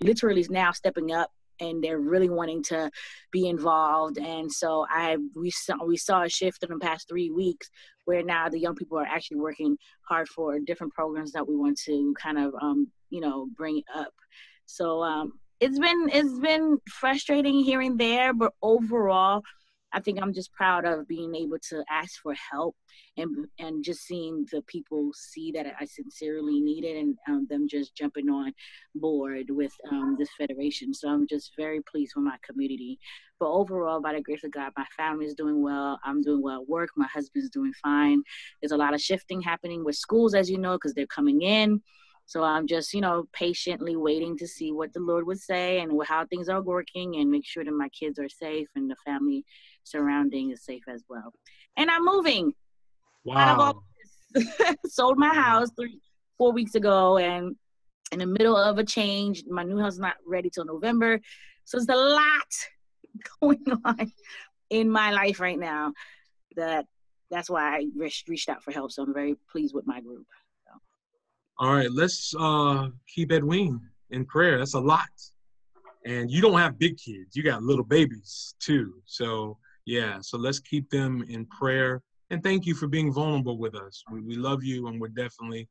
literally is now stepping up and they're really wanting to be involved. And so I we saw we saw a shift in the past three weeks where now the young people are actually working hard for different programs that we want to kind of um, you know bring up. So um, it's been it's been frustrating here and there, but overall, I think I'm just proud of being able to ask for help and and just seeing the people see that I sincerely need it and um, them just jumping on board with um, this federation. So I'm just very pleased with my community. But overall, by the grace of God, my family is doing well. I'm doing well at work. My husband's doing fine. There's a lot of shifting happening with schools, as you know, because they're coming in. So I'm just, you know, patiently waiting to see what the Lord would say and how things are working and make sure that my kids are safe and the family surrounding is safe as well. And I'm moving. Wow. Sold my house three, four weeks ago and in the middle of a change. My new house is not ready till November. So there's a lot going on in my life right now that that's why I reached out for help. So I'm very pleased with my group. All right, let's uh, keep Edwin in prayer. That's a lot. And you don't have big kids, you got little babies too. So, yeah, so let's keep them in prayer. And thank you for being vulnerable with us. We, we love you and we're definitely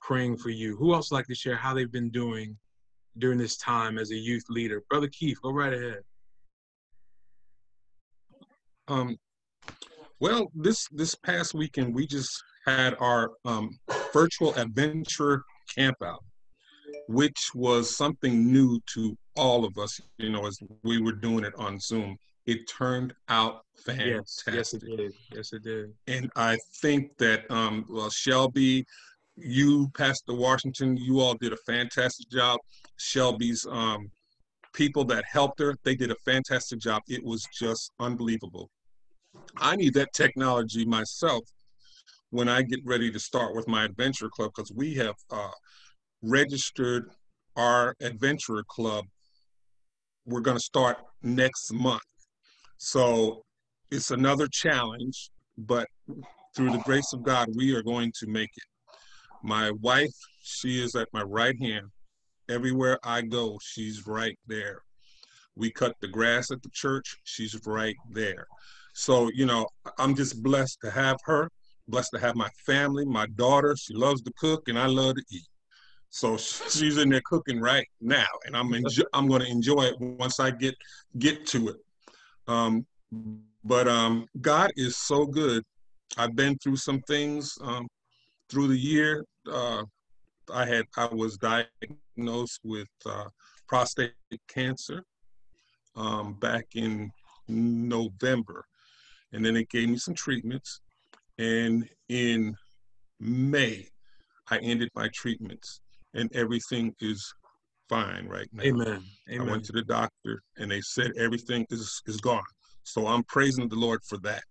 praying for you. Who else like to share how they've been doing during this time as a youth leader? Brother Keith, go right ahead. Um, well, this this past weekend we just had our um, virtual adventure campout, which was something new to all of us, you know, as we were doing it on Zoom. It turned out fantastic. Yes, yes it did. Yes, it did. And I think that, um, well, Shelby, you, Pastor Washington, you all did a fantastic job. Shelby's um, people that helped her, they did a fantastic job. It was just unbelievable. I need that technology myself when I get ready to start with my adventure club because we have uh, registered our adventure club. We're going to start next month. So it's another challenge, but through the grace of God, we are going to make it. My wife, she is at my right hand. Everywhere I go, she's right there. We cut the grass at the church, she's right there. So, you know, I'm just blessed to have her blessed to have my family, my daughter. She loves to cook, and I love to eat. So she's in there cooking right now, and I'm enjo- I'm going to enjoy it once I get get to it. Um, but um, God is so good. I've been through some things um, through the year. Uh, I had I was diagnosed with uh, prostate cancer um, back in November, and then it gave me some treatments. And in May, I ended my treatments and everything is fine right now. Amen. Amen. I went to the doctor and they said everything is, is gone. So I'm praising the Lord for that.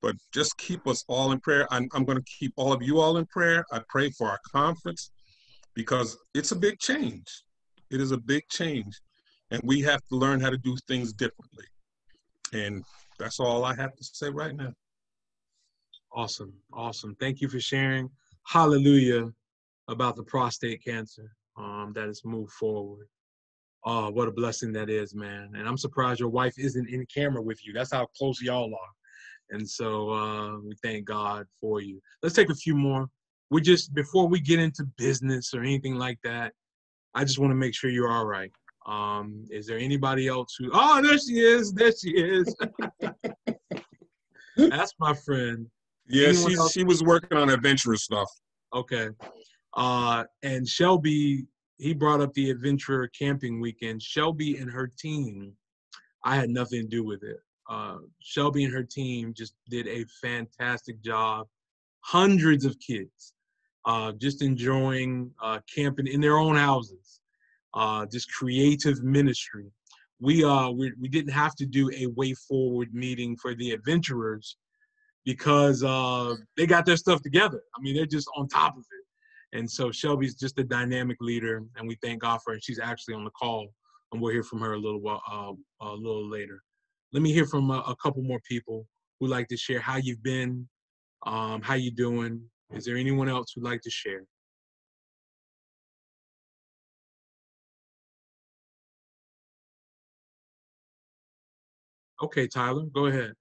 But just keep us all in prayer. I'm, I'm going to keep all of you all in prayer. I pray for our conference because it's a big change. It is a big change. And we have to learn how to do things differently. And that's all I have to say right now. Awesome. Awesome. Thank you for sharing. Hallelujah about the prostate cancer um, that has moved forward. Oh, what a blessing that is, man. And I'm surprised your wife isn't in camera with you. That's how close y'all are. And so uh, we thank God for you. Let's take a few more. We just, before we get into business or anything like that, I just want to make sure you're all right. Um, is there anybody else who, oh, there she is. There she is. That's my friend. Yeah, she she was working on adventurous stuff. Okay. Uh, and Shelby, he brought up the adventure camping weekend. Shelby and her team, I had nothing to do with it. Uh, Shelby and her team just did a fantastic job. Hundreds of kids uh, just enjoying uh, camping in their own houses. Uh, just creative ministry. We uh we, we didn't have to do a way forward meeting for the adventurers because uh, they got their stuff together. I mean, they're just on top of it. And so Shelby's just a dynamic leader, and we thank God for her. She's actually on the call, and we'll hear from her a little while, uh, a little later. Let me hear from a, a, couple more people who like to share how you've been, um, how you doing. Is there anyone else who'd like to share? Okay, Tyler, go ahead.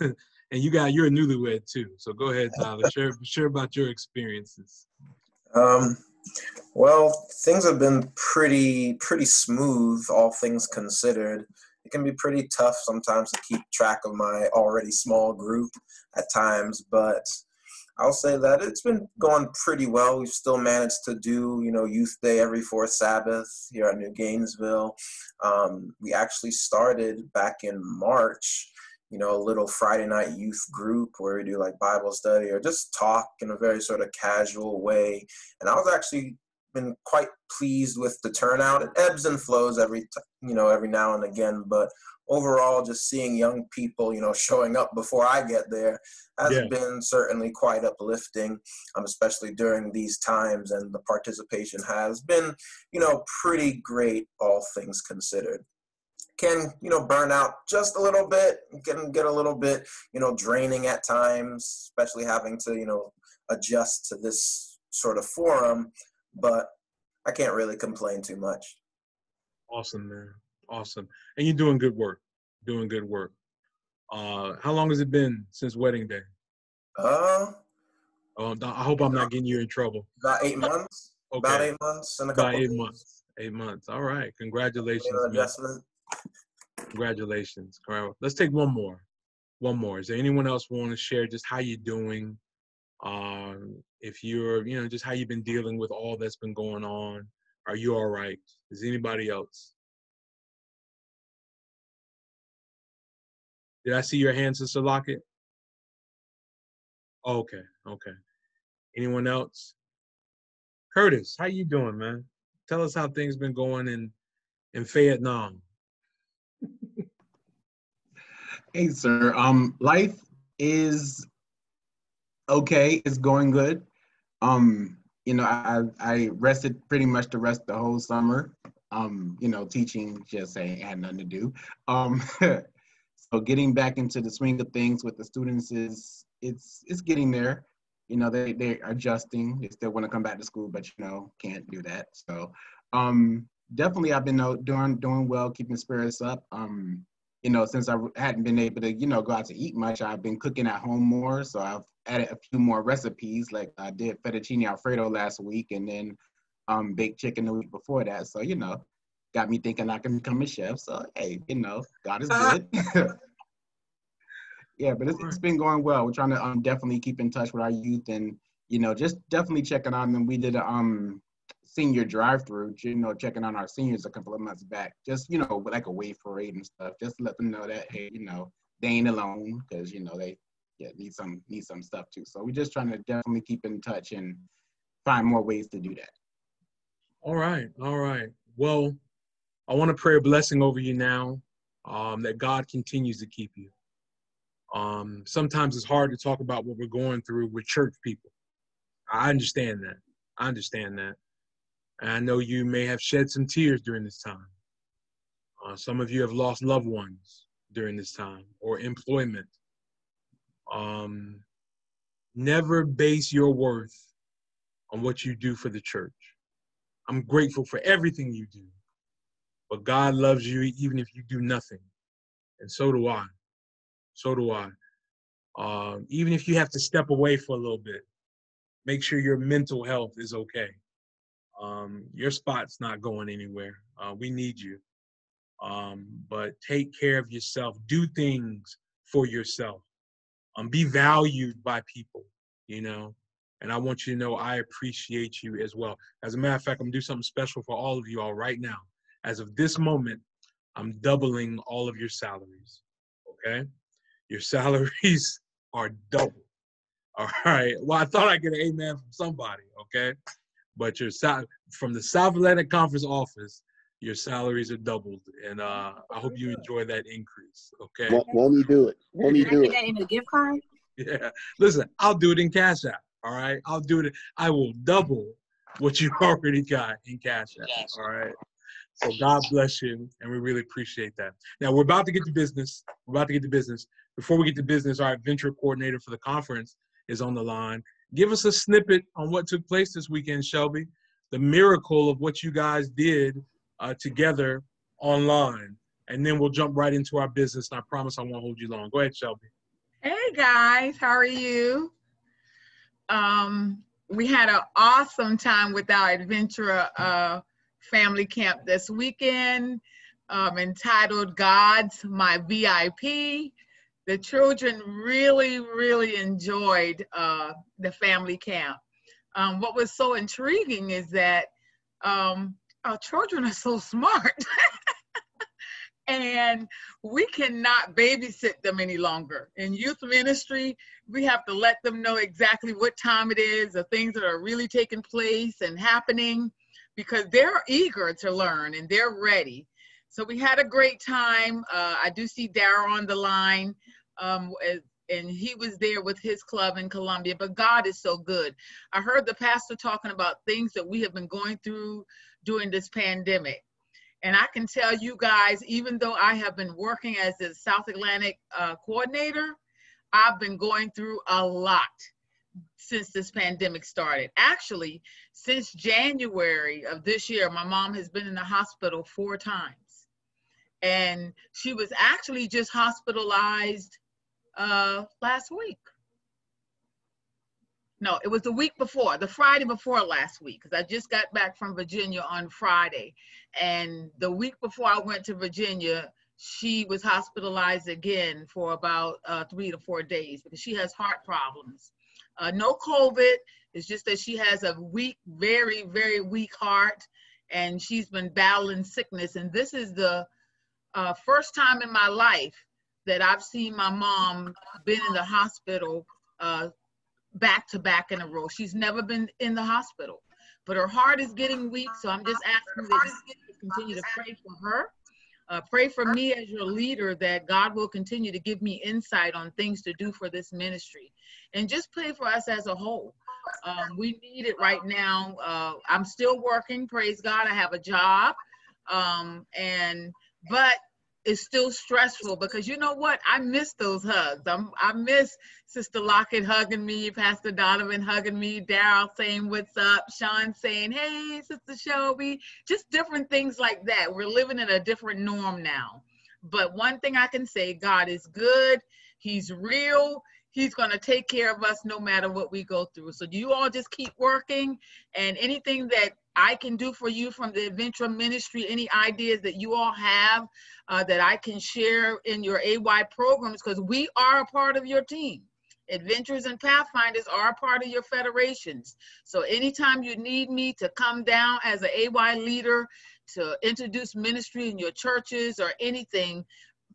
and you got you're a newlywed too, so go ahead, Tyler. share share about your experiences. Um, well, things have been pretty pretty smooth, all things considered. It can be pretty tough sometimes to keep track of my already small group at times, but I'll say that it's been going pretty well. We've still managed to do, you know, Youth Day every fourth Sabbath here at New Gainesville. Um, we actually started back in March, you know, a little Friday night youth group where we do like Bible study or just talk in a very sort of casual way. And I was actually been quite pleased with the turnout. It ebbs and flows every, t- you know, every now and again, but overall, just seeing young people, you know, showing up before I get there has yeah. been certainly quite uplifting, um, especially during these times. And the participation has been, you know, pretty great, all things considered. Can you know burn out just a little bit, can get a little bit, you know, draining at times, especially having to, you know, adjust to this sort of forum. But I can't really complain too much. Awesome, man. Awesome. And you're doing good work. Doing good work. Uh, how long has it been since wedding day? Uh, oh, I hope I'm not getting you in trouble. About eight months. Okay. About eight months and a couple. About eight months. Eight months. All right. Congratulations. Congratulations. Let's take one more. One more. Is there anyone else want to share just how you're doing? Um, if you're, you know, just how you've been dealing with all that's been going on. Are you all right? Is anybody else? Did I see your hand, Sister Lockett? Okay, okay. Anyone else? Curtis, how you doing, man? Tell us how things been going in in Vietnam. Hey, sir. Um, life is okay. It's going good. Um, you know, I I rested pretty much the rest the whole summer. Um, you know, teaching just ain't had nothing to do. Um, so getting back into the swing of things with the students is it's it's getting there. You know, they they're adjusting. They still want to come back to school, but you know, can't do that. So um definitely I've been doing doing well, keeping spirits up. Um, you know, since I hadn't been able to, you know, go out to eat much, I've been cooking at home more. So I've added a few more recipes. Like I did fettuccine alfredo last week, and then um, baked chicken the week before that. So you know, got me thinking I can become a chef. So hey, you know, God is good. yeah, but it's, it's been going well. We're trying to um, definitely keep in touch with our youth and you know just definitely checking on them. We did a um senior drive-through, you know, checking on our seniors a couple of months back. Just you know, like a wave parade and stuff. Just let them know that hey, you know, they ain't alone because you know they yeah need some need some stuff too. So we're just trying to definitely keep in touch and find more ways to do that. All right, all right. Well, I want to pray a blessing over you now, um, that God continues to keep you. Um, sometimes it's hard to talk about what we're going through with church people. I understand that. I understand that. I know you may have shed some tears during this time. Uh, some of you have lost loved ones during this time or employment. Um, never base your worth on what you do for the church. I'm grateful for everything you do. But God loves you even if you do nothing. And so do I. So do I. Um, even if you have to step away for a little bit, make sure your mental health is okay. Um, your spot's not going anywhere. Uh, we need you. Um, but take care of yourself. Do things for yourself. Um, be valued by people, you know. And I want you to know I appreciate you as well. As a matter of fact, I'm gonna do something special for all of you all right now as of this moment, I'm doubling all of your salaries. Okay? Your salaries are double. All right. Well, I thought I'd get an amen from somebody, okay? But your sal- from the South Atlantic Conference office, your salaries are doubled, and uh, I hope you enjoy that increase. Okay. Won't, won't you do it? Won't you do it? That in a gift card. Yeah. Listen, I'll do it in Cash App. All right. I'll do it. I will double what you already got in Cash App. All right. So God bless you, and we really appreciate that. Now we're about to get to business. We're about to get to business. Before we get to business, our adventure coordinator for the conference is on the line. Give us a snippet on what took place this weekend, Shelby. The miracle of what you guys did uh, together online. and then we'll jump right into our business. And I promise I won't hold you long. Go ahead, Shelby. Hey guys, how are you? Um, we had an awesome time with our Adventure uh, family camp this weekend, um, entitled "God's My VIP." The children really, really enjoyed uh, the family camp. Um, what was so intriguing is that um, our children are so smart. and we cannot babysit them any longer. In youth ministry, we have to let them know exactly what time it is, the things that are really taking place and happening, because they're eager to learn and they're ready. So we had a great time. Uh, I do see Dara on the line, um, and he was there with his club in Columbia. But God is so good. I heard the pastor talking about things that we have been going through during this pandemic and I can tell you guys, even though I have been working as the South Atlantic uh, coordinator, I've been going through a lot since this pandemic started. Actually, since January of this year, my mom has been in the hospital four times. And she was actually just hospitalized uh, last week no, it was the week before, the Friday before last week, because I just got back from Virginia on Friday. And the week before I went to Virginia, she was hospitalized again for about uh, three to four days because she has heart problems. Uh, no COVID, it's just that she has a weak, very, very weak heart, and she's been battling sickness. And this is the uh, first time in my life that I've seen my mom been in the hospital uh, back to back in a row. She's never been in the hospital, but her heart is getting weak. So I'm just asking that you continue to pray for her. Uh, pray for me as your leader that God will continue to give me insight on things to do for this ministry. And just pray for us as a whole. Um, we need it right now. Uh, I'm still working, praise God. I have a job. Um, and, but is still stressful because you know what? I miss those hugs. I'm, I miss Sister Lockett hugging me, Pastor Donovan hugging me, Daryl saying what's up, Sean saying, hey, Sister Shelby, just different things like that. We're living in a different norm now. But one thing I can say, God is good. He's real. He's going to take care of us no matter what we go through. So do you all just keep working and anything that I can do for you from the Adventure Ministry, any ideas that you all have uh, that I can share in your AY programs, because we are a part of your team. Adventures and Pathfinders are a part of your federations. So anytime you need me to come down as an AY leader to introduce ministry in your churches or anything,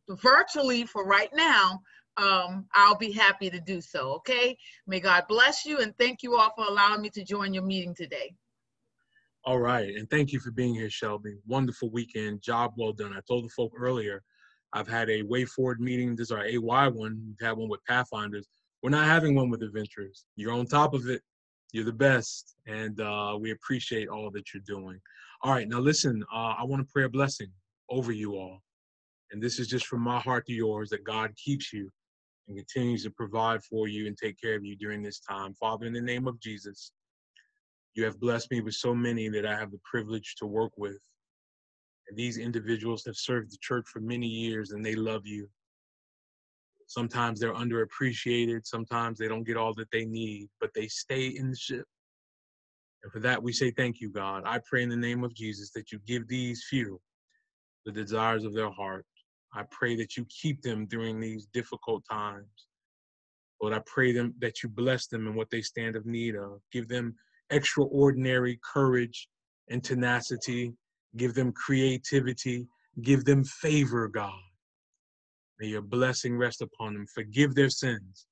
virtually for right now, um, I'll be happy to do so. Okay. May God bless you and thank you all for allowing me to join your meeting today. All right. And thank you for being here, Shelby. Wonderful weekend. Job well done. I told the folk earlier, I've had a way forward meeting. This is our AY one. We've had one with Pathfinders. We're not having one with Adventurers. You're on top of it. You're the best. And uh, we appreciate all that you're doing. All right. Now, listen, uh, I want to pray a blessing over you all. And this is just from my heart to yours that God keeps you and continues to provide for you and take care of you during this time. Father, in the name of Jesus, you have blessed me with so many that I have the privilege to work with. And these individuals have served the church for many years and they love you. Sometimes they're underappreciated, sometimes they don't get all that they need, but they stay in the ship. And for that, we say thank you, God. I pray in the name of Jesus that you give these few the desires of their heart. I pray that you keep them during these difficult times. Lord, I pray them that you bless them in what they stand of need of. Give them extraordinary courage and tenacity. Give them creativity. Give them favor, God. May your blessing rest upon them. Forgive their sins.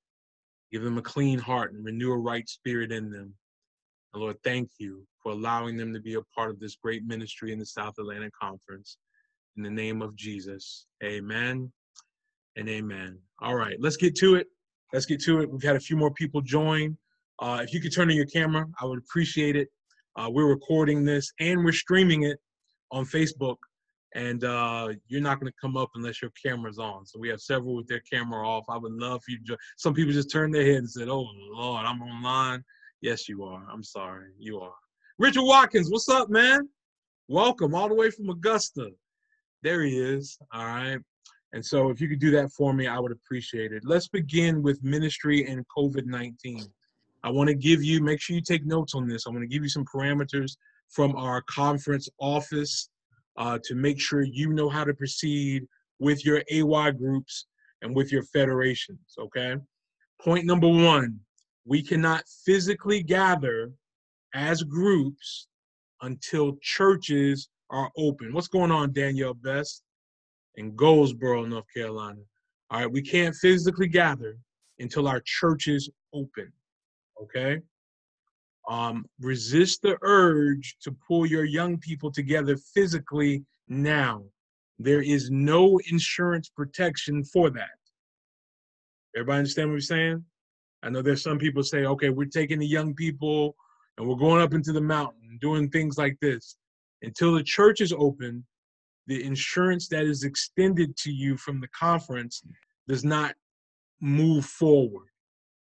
Give them a clean heart and renew a right spirit in them. And Lord, thank you for allowing them to be a part of this great ministry in the South Atlantic Conference. In the name of Jesus, amen and amen. All right, let's get to it. Let's get to it. We've had a few more people join. Uh, if you could turn on your camera, I would appreciate it. Uh, we're recording this and we're streaming it on Facebook, and uh, you're not going to come up unless your camera's on. So we have several with their camera off. I would love for you to join. Some people just turned their head and said, "Oh Lord, I'm online." Yes, you are. I'm sorry, you are. Richard Watkins, what's up, man? Welcome all the way from Augusta. There he is. All right. And so if you could do that for me, I would appreciate it. Let's begin with ministry and COVID 19. I want to give you, make sure you take notes on this. I want to give you some parameters from our conference office uh, to make sure you know how to proceed with your AY groups and with your federations. Okay. Point number one we cannot physically gather as groups until churches are open. What's going on, Danielle Best in Goldsboro, North Carolina? All right, we can't physically gather until our churches open. Okay? Um, resist the urge to pull your young people together physically now. There is no insurance protection for that. Everybody understand what I'm saying? I know there's some people say, okay, we're taking the young people and we're going up into the mountain doing things like this. Until the church is open, the insurance that is extended to you from the conference does not move forward.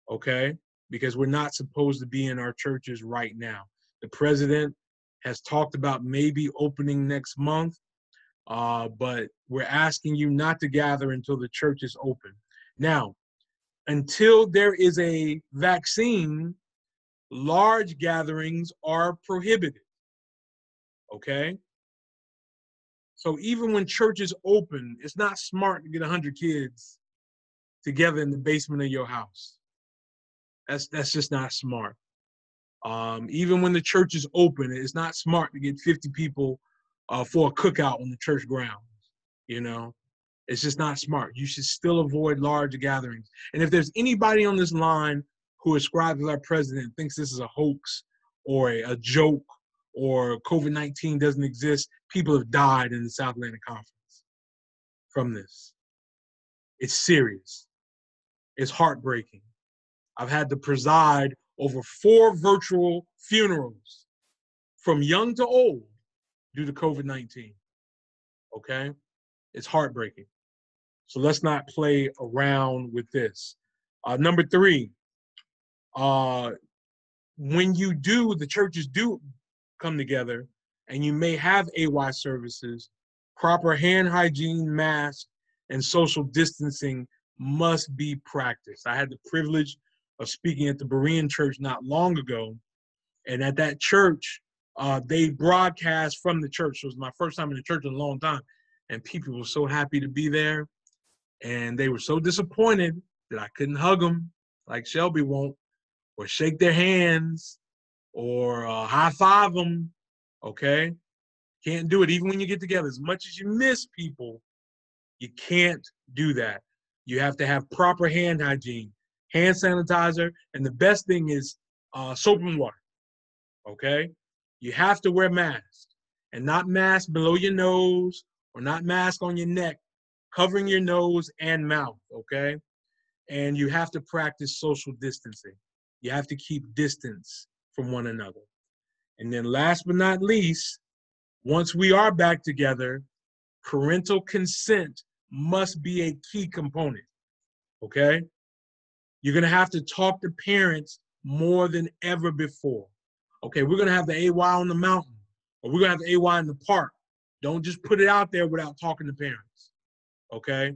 Okay? Because we're not supposed to be in our churches right now. The president has talked about maybe opening next month, uh, but we're asking you not to gather until the church is open. Now, until there is a vaccine, large gatherings are prohibited. Okay? So even when churches open, it's not smart to get 100 kids together in the basement of your house. That's that's just not smart. Um, even when the church is open, it's not smart to get 50 people uh, for a cookout on the church grounds. You know, it's just not smart. You should still avoid large gatherings. And if there's anybody on this line who ascribes to our president thinks this is a hoax or a, a joke or COVID 19 doesn't exist, people have died in the South Atlantic Conference from this. It's serious, it's heartbreaking. I've had to preside over four virtual funerals from young to old due to COVID 19. Okay? It's heartbreaking. So let's not play around with this. Uh, number three, uh, when you do, the churches do come together, and you may have AY services, proper hand hygiene, mask, and social distancing must be practiced. I had the privilege of speaking at the Berean Church not long ago, and at that church, uh, they broadcast from the church. It was my first time in the church in a long time, and people were so happy to be there and they were so disappointed that I couldn't hug them like Shelby won't, or shake their hands, or uh, high five them. Okay, can't do it even when you get together. As much as you miss people, you can't do that. You have to have proper hand hygiene, hand sanitizer, and the best thing is uh, soap and water. Okay, you have to wear masks and not mask below your nose or not mask on your neck covering your nose and mouth, okay? And you have to practice social distancing. You have to keep distance from one another. And then last but not least, once we are back together, parental consent must be a key component, okay? You're gonna have to talk to parents more than ever before. Okay, we're gonna have the AY on the mountain, or we're gonna have the AY in the park. Don't just put it out there without talking to parents okay?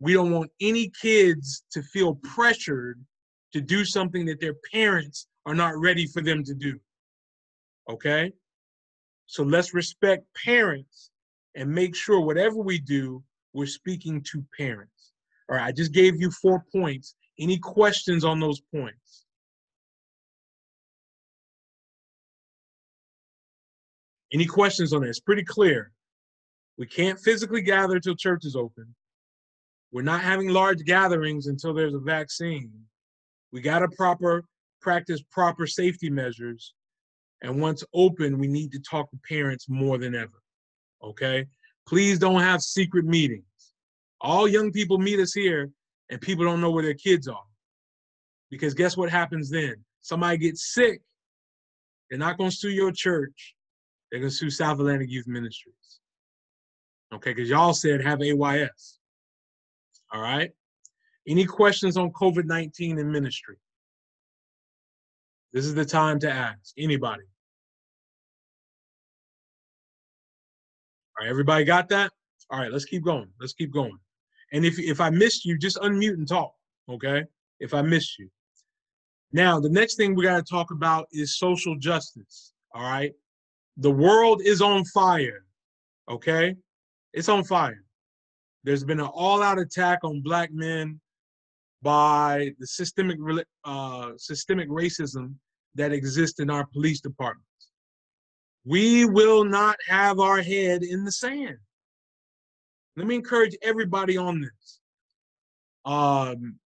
We don't want any kids to feel pressured to do something that their parents are not ready for them to do, okay? So let's respect parents and make sure whatever we do, we're speaking to parents. All right, I just gave you four points. Any questions on those points? Any questions on that? It's Pretty clear. We can't physically gather till church is open. We're not having large gatherings until there's a vaccine. We got a proper practice proper safety measures. And once open, we need to talk to parents more than ever. Okay? Please don't have secret meetings. All young people meet us here and people don't know where their kids are. Because guess what happens then? Somebody gets sick, they're not going to sue your church. They're going to sue South Atlantic Youth Ministries. Okay, because y'all said have AYS. All right. Any questions on COVID 19 in ministry? This is the time to ask. Anybody? All right, everybody got that? All right, let's keep going. Let's keep going. And if if I missed you, just unmute and talk. Okay. If I missed you. Now, the next thing we got to talk about is social justice. All right. The world is on fire. Okay. It's on fire. There's been an all out attack on black men by the systemic, uh, systemic racism that exists in our police departments. We will not have our head in the sand. Let me encourage everybody on this. Um,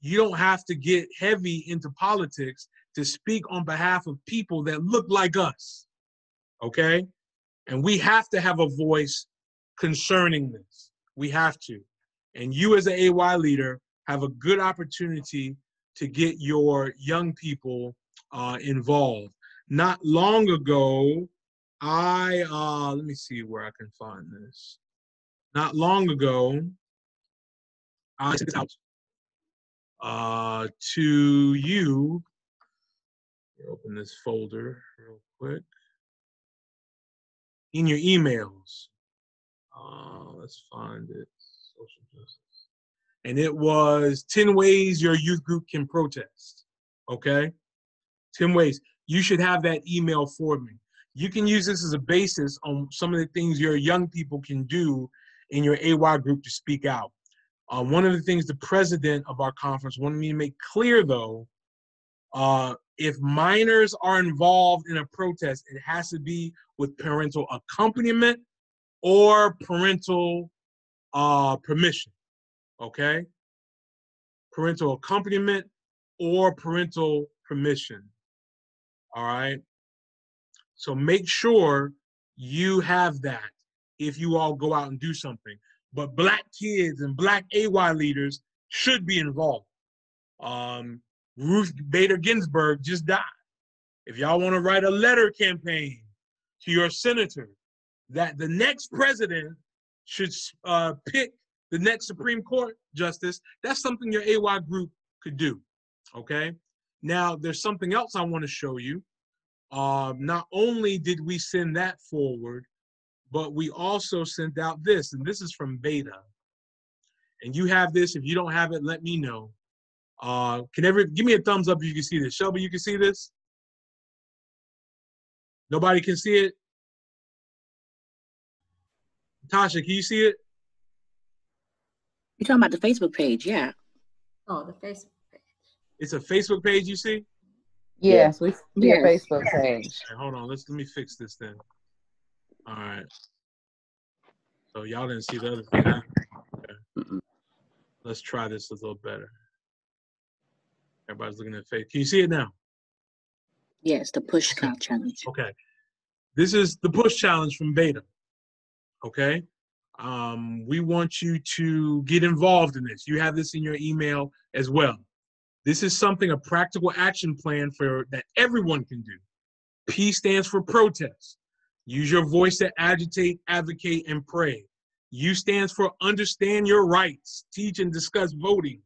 you don't have to get heavy into politics to speak on behalf of people that look like us. Okay? And we have to have a voice concerning this. We have to. And you, as an AY leader, have a good opportunity to get your young people uh, involved. Not long ago, I, uh, let me see where I can find this. Not long ago, I sent out uh, to you. Open this folder real quick. In your emails. Uh, let's find it. Social justice. And it was 10 ways your youth group can protest. Okay? 10 ways. You should have that email for me. You can use this as a basis on some of the things your young people can do in your AY group to speak out. Uh, one of the things the president of our conference wanted me to make clear, though, uh, if minors are involved in a protest, it has to be with parental accompaniment or parental uh, permission. Okay? Parental accompaniment or parental permission. All right? So make sure you have that if you all go out and do something but black kids and black AY leaders should be involved. Um, Ruth Bader Ginsburg just died. If y'all want to write a letter campaign to your senator that the next president should uh, pick the next Supreme Court justice, that's something your AY group could do. Okay. Now, there's something else I want to show you. Um, not only did we send that forward, but we also sent out this, and this is from BAYDA. And you have this. If you don't have it, let me know. Uh, can every give me a thumbs up if you can see this? Shelby, you can see this? Nobody can see it? Tasha, can you see it? You're talking about the Facebook page, yeah. Oh, the Facebook page. It's a Facebook page you see? Yes, we see Yes. a Facebook page. Okay, hold on, let's let me fix this then. All right. So y'all didn't see the other thing. huh? Okay. Let's try this a little better. Everybody's looking at face. Can you see it now? Yes, the push cop challenge. Okay. This is the push challenge from BAYDA. Okay. Um, we want you to get involved in this. You have this in your email as well. This is something, a practical action plan for that everyone can do. P stands for protest. Use your voice to agitate, advocate, and pray. U stands for understand your rights, teach and discuss voting,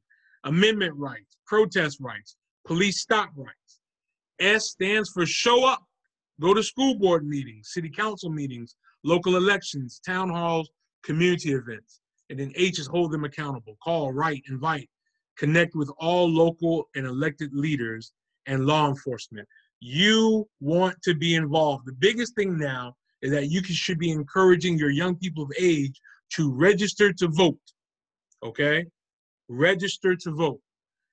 amendment rights, protest rights, police stop rights. S stands for show up. Go to school board meetings, city council meetings, local elections, town halls, community events. And then H is hold them accountable. Call, write, invite, connect with all local and elected leaders and law enforcement. You want to be involved. The biggest thing now is that you should be encouraging your young people of age to register to vote. Okay? Register to vote.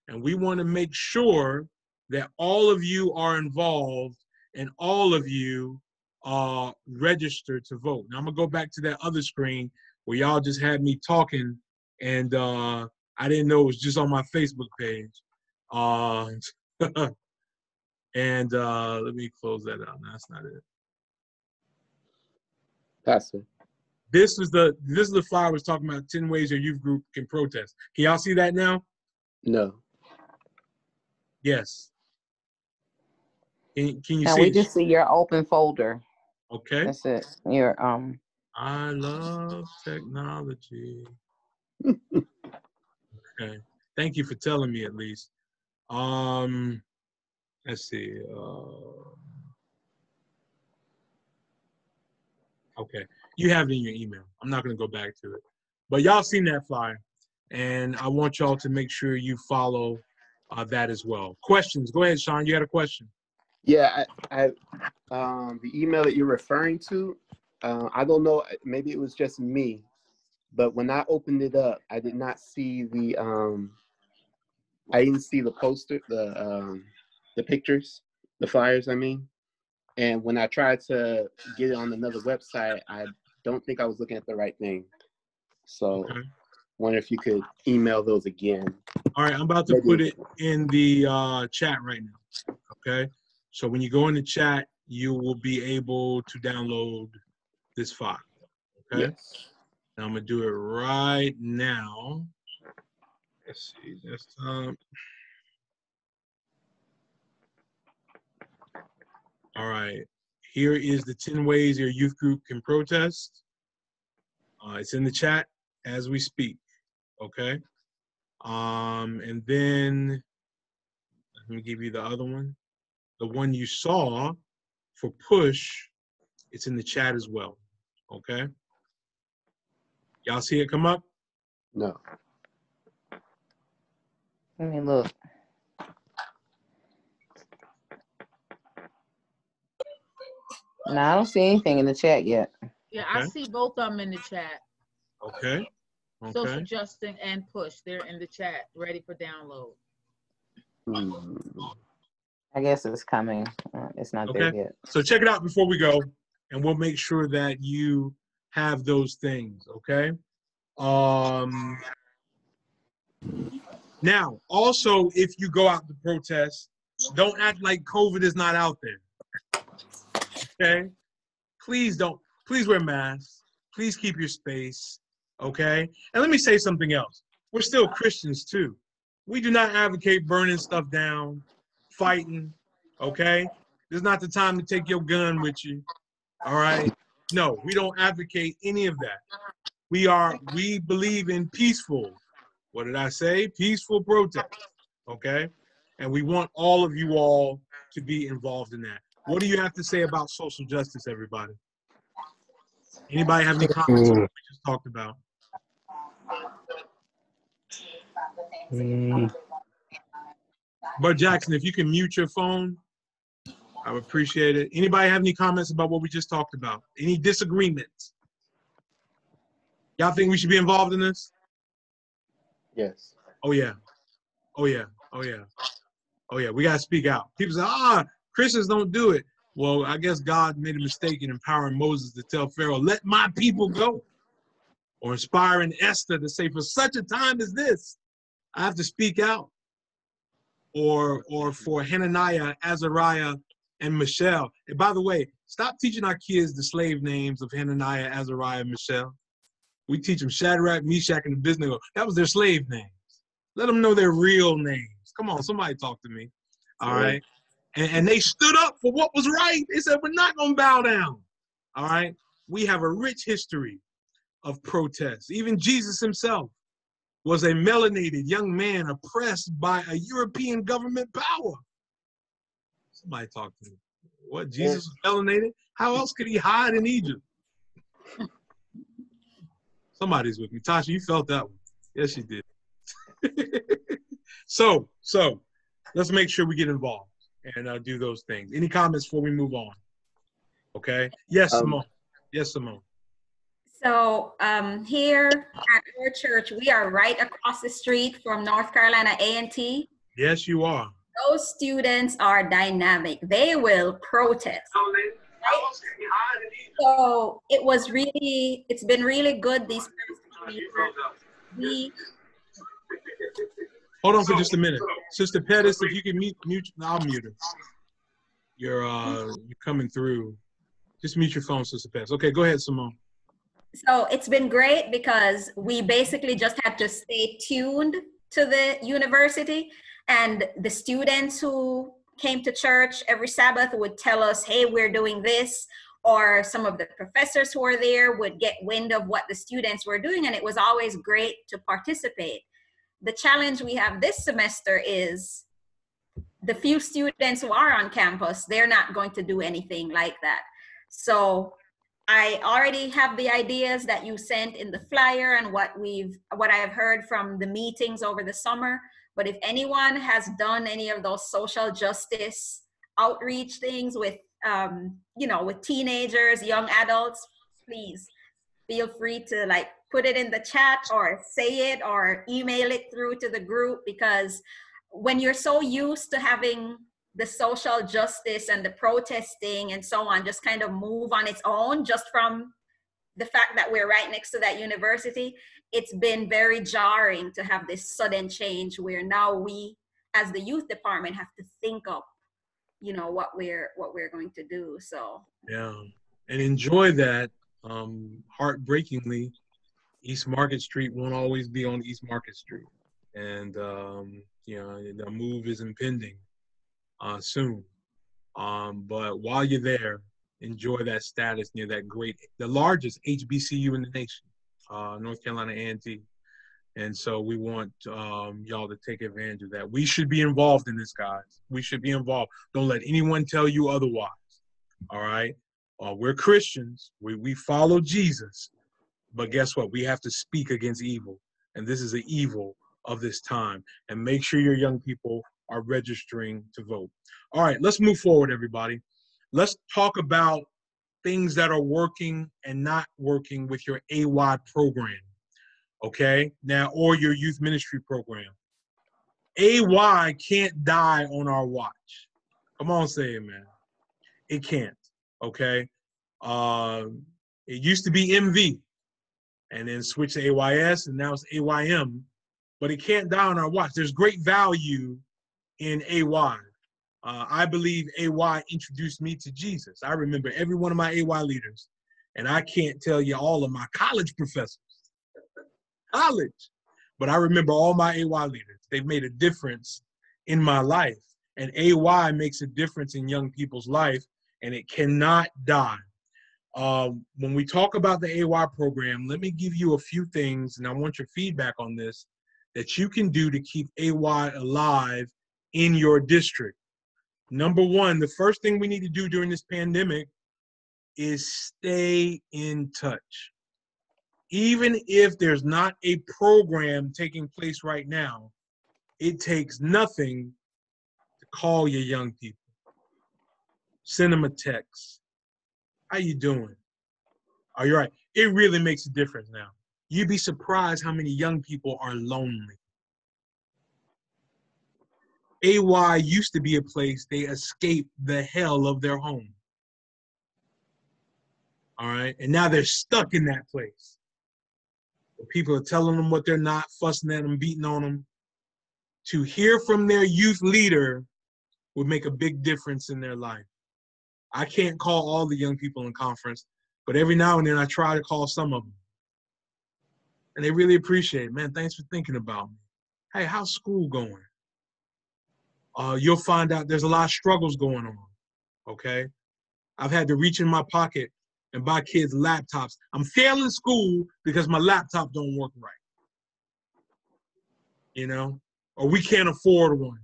And we want to make sure that all of you are involved and all of you are register to vote. Now I'm gonna go back to that other screen where y'all just had me talking and uh, I didn't know it was just on my Facebook page. Uh, and uh, let me close that out. No, that's not it. Pastor. This is the this is the flyer I was talking about. Ten ways your youth group can protest. Can y'all see that now? No. Yes. Can, can you And see? we it? just see your open folder. Okay. That's it. Your um I love technology. okay. Thank you for telling me at least. Um, let's see. Uh, Okay. You have it in your email. I'm not going to go back to it. But y'all seen that flyer. And I want y'all to make sure you follow uh, that as well. Questions? Go ahead, Sean. You had a question. Yeah, I, I um, the email that you're referring to, uh, I don't know. Maybe it was just me, but when I opened it up, I did not see the. Um, I didn't see the poster, the um, the pictures, the flyers. I mean, and when I tried to get it on another website, I don't think I was looking at the right thing. So, Okay. wonder if you could email those again. All right, I'm about to Maybe. put it in the uh, chat right now. Okay. So when you go in the chat, you will be able to download this file. Okay. Yes. And I'm gonna do it right now. Let's see, desktop. All right, here is the 10 ways your youth group can protest. Uh, it's in the chat as we speak, okay? Um, and then, let me give you the other one. The one you saw for push, it's in the chat as well, okay? Y'all see it come up? No. Let me look. No, I don't see anything in the chat yet. Yeah, I see both of them in the chat. Okay. Social Okay. Justice and Push, they're in the chat, ready for download. Hmm. I guess it's coming. Uh, It's not there yet. So check it out before we go, and we'll make sure that you have those things. Okay. Um. Now, also, if you go out to protest, don't act like COVID is not out there. Okay. Please don't. Please wear masks. Please keep your space. Okay. And let me say something else. We're still Christians too. We do not advocate burning stuff down, fighting. Okay. This is not the time to take your gun with you. All right. No, we don't advocate any of that. We are, we believe in peaceful, what did I say? Peaceful protest. Okay. And we want all of you all to be involved in that. What do you have to say about social justice, everybody? Anybody have any comments on what we just talked about? Mm. Bud Jackson, if you can mute your phone, I would appreciate it. Anybody have any comments about what we just talked about? Any disagreements? Y'all think we should be involved in this? Yes. Oh yeah. Oh yeah. Oh yeah. Oh yeah. We gotta speak out. People say, ah, Christians don't do it. Well, I guess God made a mistake in empowering Moses to tell Pharaoh, let my people go. Or inspiring Esther to say, for such a time as this, I have to speak out. Or or for Hananiah, Azariah, and Mishael. And by the way, stop teaching our kids the slave names of Hananiah, Azariah, and Mishael. We teach them Shadrach, Meshach, and Abednego. That was their slave names. Let them know their real names. Come on, somebody talk to me. All Right. right. And, and they stood up for what was right. They said, we're not going to bow down. All right. We have a rich history of protests. Even Jesus himself was a melanated young man oppressed by a European government power. Somebody talk to me. What? Jesus was melanated? How else could he hide in Egypt? Somebody's with me. Tasha, you felt that one. Yes, you did. so, so let's make sure we get involved and uh, do those things. Any comments before we move on? Okay. Yes, Um, Simone. Yes, Simone. So um, here at our church, we are right across the street from North Carolina A&T. Yes, you are. Those students are dynamic. They will protest. So it was really, it's been really good these past. We, Hold on for just a minute. Sister Pettis, if you can mute, mute I'll mute her. You're uh you're coming through. Just mute your phone, Sister Pettis. Okay, go ahead, Simone. So it's been great because we basically just had to stay tuned to the university. And the students who came to church every sabbath would tell us hey we're doing this. Or some of the professors who were there would get wind of what the students were doing. And it was always great to participate. The challenge we have this semester is the few students who are on campus they're not going to do anything like that. So I already have the ideas that you sent in the flyer and what we've what I've heard from the meetings over the summer. But if anyone has done any of those social justice outreach things with um, you know with teenagers, young adults, please feel free to like put it in the chat or say it or email it through to the group because when you're so used to having the social justice and the protesting and so on just kind of move on its own just from the fact that we're right next to that university it's been very jarring to have this sudden change where now we as the youth department have to think up you know what we're what we're going to do so. Yeah and enjoy that um heartbreakingly east market street won't always be on east market street. And um you know the move is impending uh, soon. Um, but while you're there, enjoy that status near that great, the largest HBCU in the nation, uh, North Carolina A&T. And so we want um, y'all to take advantage of that. We should be involved in this, guys. We should be involved. Don't let anyone tell you otherwise. All right. Uh, we're Christians. We we follow Jesus. But guess what? We have to speak against evil, and this is the evil of this time. And make sure your young people are registering to vote. All right, let's move forward, everybody. Let's talk about things that are working and not working with your AY program. Okay, now, or your youth ministry program. AY can't die on our watch. Come on, say it, man. It can't. Okay. Uh, it used to be MV and then switched to AYS and now it's AYM, but it can't die on our watch. There's great value in AY. Uh, I believe AY introduced me to Jesus. I remember every one of my AY leaders, and I can't tell you all of my college professors, college, but I remember all my AY leaders. They've made a difference in my life, and AY makes a difference in young people's life, and it cannot die. Um, when we talk about the AY program, let me give you a few things, and I want your feedback on this that you can do to keep AY alive in your district. Number one, the first thing we need to do during this pandemic is stay in touch. Even if there's not a program taking place right now, it takes nothing to call your young people. Send them a text. How you doing? Are you right? It really makes a difference now. You'd be surprised how many young people are lonely. AY used to be a place they escaped the hell of their home. All right. And now they're stuck in that place. People are telling them what they're not, fussing at them, beating on them. To hear from their youth leader would make a big difference in their life. I can't call all the young people in conference, but every now and then I try to call some of them. And they really appreciate it. Man, thanks for thinking about me. Hey, how's school going? Uh, you'll find out there's a lot of struggles going on. Okay, I've had to reach in my pocket and buy kids laptops. I'm failing school because my laptop don't work right. You know, or we can't afford one.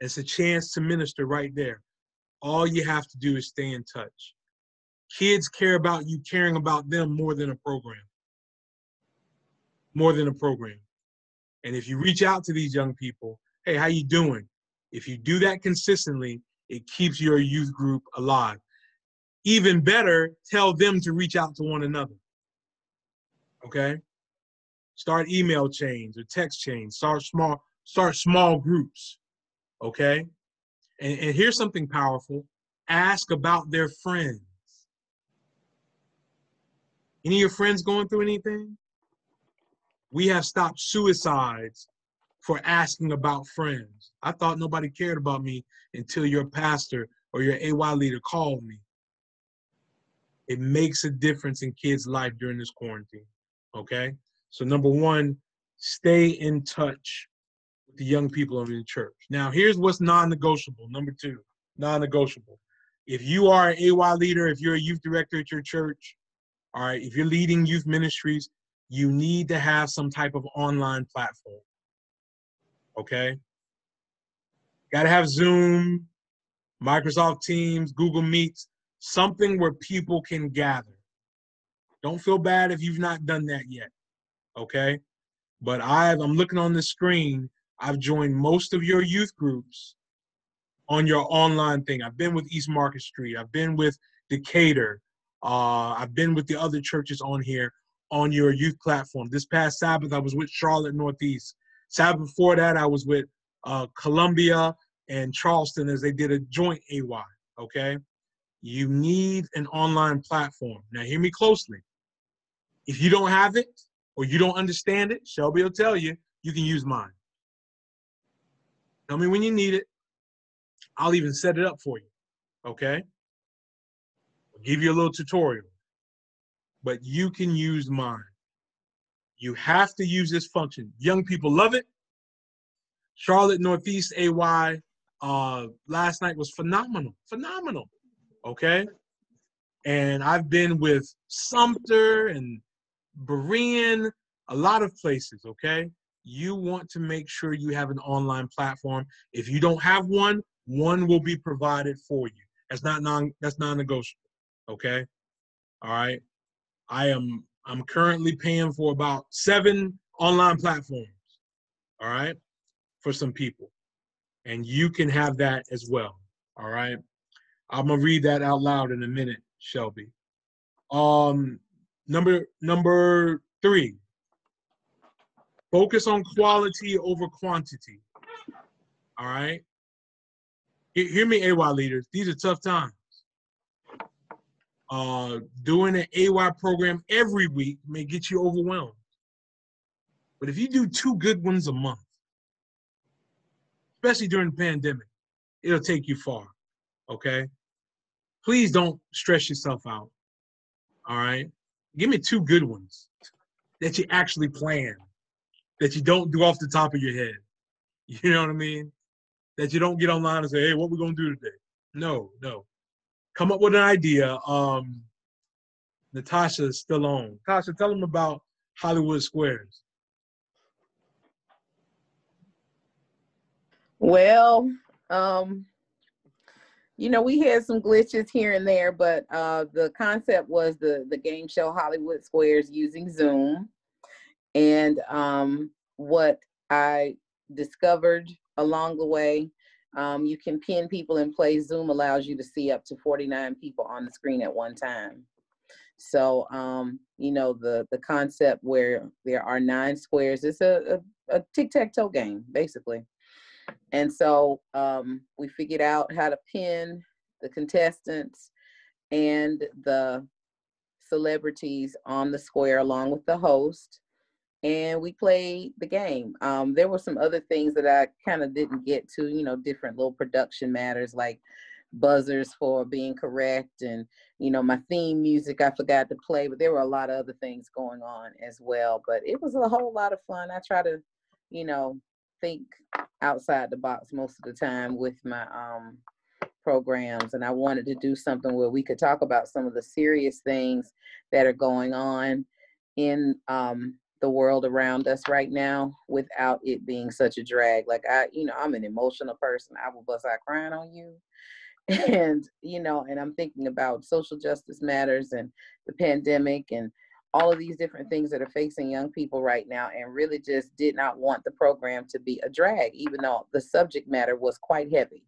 It's a chance to minister right there. All you have to do is stay in touch. Kids care about you caring about them more than a program. More than a program. And if you reach out to these young people hey, how you doing? If you do that consistently, it keeps your youth group alive. Even better, tell them to reach out to one another. Okay? Start email chains or text chains. Start small, start small groups. Okay? And, and here's something powerful. Ask about their friends. Any of your friends going through anything? We have stopped suicides for asking about friends. I thought nobody cared about me until your pastor or your AY leader called me. It makes a difference in kids' life during this quarantine. Okay? So, number one, stay in touch with the young people of the church. Now, here's what's non negotiable. Number two, non negotiable. If you are an AY leader, if you're a youth director at your church, all right, if you're leading youth ministries, you need to have some type of online platform okay? Got to have Zoom, Microsoft Teams, Google Meets. something where people can gather. Don't feel bad if you've not done that yet. Okay? But I've I'm looking on the screen. I've joined most of your youth groups on your online thing. I've been with East Market Street. I've been with Decatur. Uh, I've been with the other churches on here on your youth platform. This past Sabbath, I was with Charlotte Northeast. Sabbath before that, I was with uh, Columbia and Charleston as they did a joint AY. Okay, you need an online platform. Now, hear me closely. If you don't have it or you don't understand it, Shelby will tell you. You can use mine. Tell me when you need it. I'll even set it up for you. Okay? I'll give you a little tutorial. But you can use mine. You have to use this function. Young people love it. Charlotte Northeast AY uh, last night was phenomenal. Phenomenal. Okay? And I've been with Sumter and Berean, a lot of places, okay? You want to make sure you have an online platform. If you don't have one, one will be provided for you. That's not non that's non-negotiable. Okay. All right. I am I'm currently paying for about seven online platforms. All right. For some people. And you can have that as well. All right. I'm gonna read that out loud in a minute, Shelby. Um number number three. Focus on quality over quantity. All right. Hear me, AY leaders. These are tough times. Uh, doing an AY program every week may get you overwhelmed. But if you do two good ones a month, especially during the pandemic, it'll take you far. Okay? Please don't stress yourself out. All right? Give me two good ones that you actually plan, that you don't do off the top of your head. You know what I mean? that you don't get online and say, hey, what we gonna do today? No, no. Come up with an idea. Um, Natasha is still on. Natasha, tell them about Hollywood Squares. Well, um, you know, we had some glitches here and there, but uh, the concept was the the game show Hollywood Squares using Zoom, and um, what I discovered along the way. Um, you can pin people in place. Zoom allows you to see up to 49 people on the screen at one time. So, um, you know, the, the concept where there are nine squares, it's a, a, a tic-tac-toe game, basically. And so um, we figured out how to pin the contestants and the celebrities on the square along with the host and we played the game. Um, there were some other things that I kind of didn't get to, you know, different little production matters like buzzers for being correct and you know my theme music i forgot to play but there were a lot of other things going on as well but it was a whole lot of fun i try to you know think outside the box most of the time with my um programs and i wanted to do something where we could talk about some of the serious things that are going on in um the world around us right now without it being such a drag. Like I, you know, I'm an emotional person. I will bust out crying on you. And, you know, and I'm thinking about social justice matters and the pandemic and all of these different things that are facing young people right now and really just did not want the program to be a drag, even though the subject matter was quite heavy.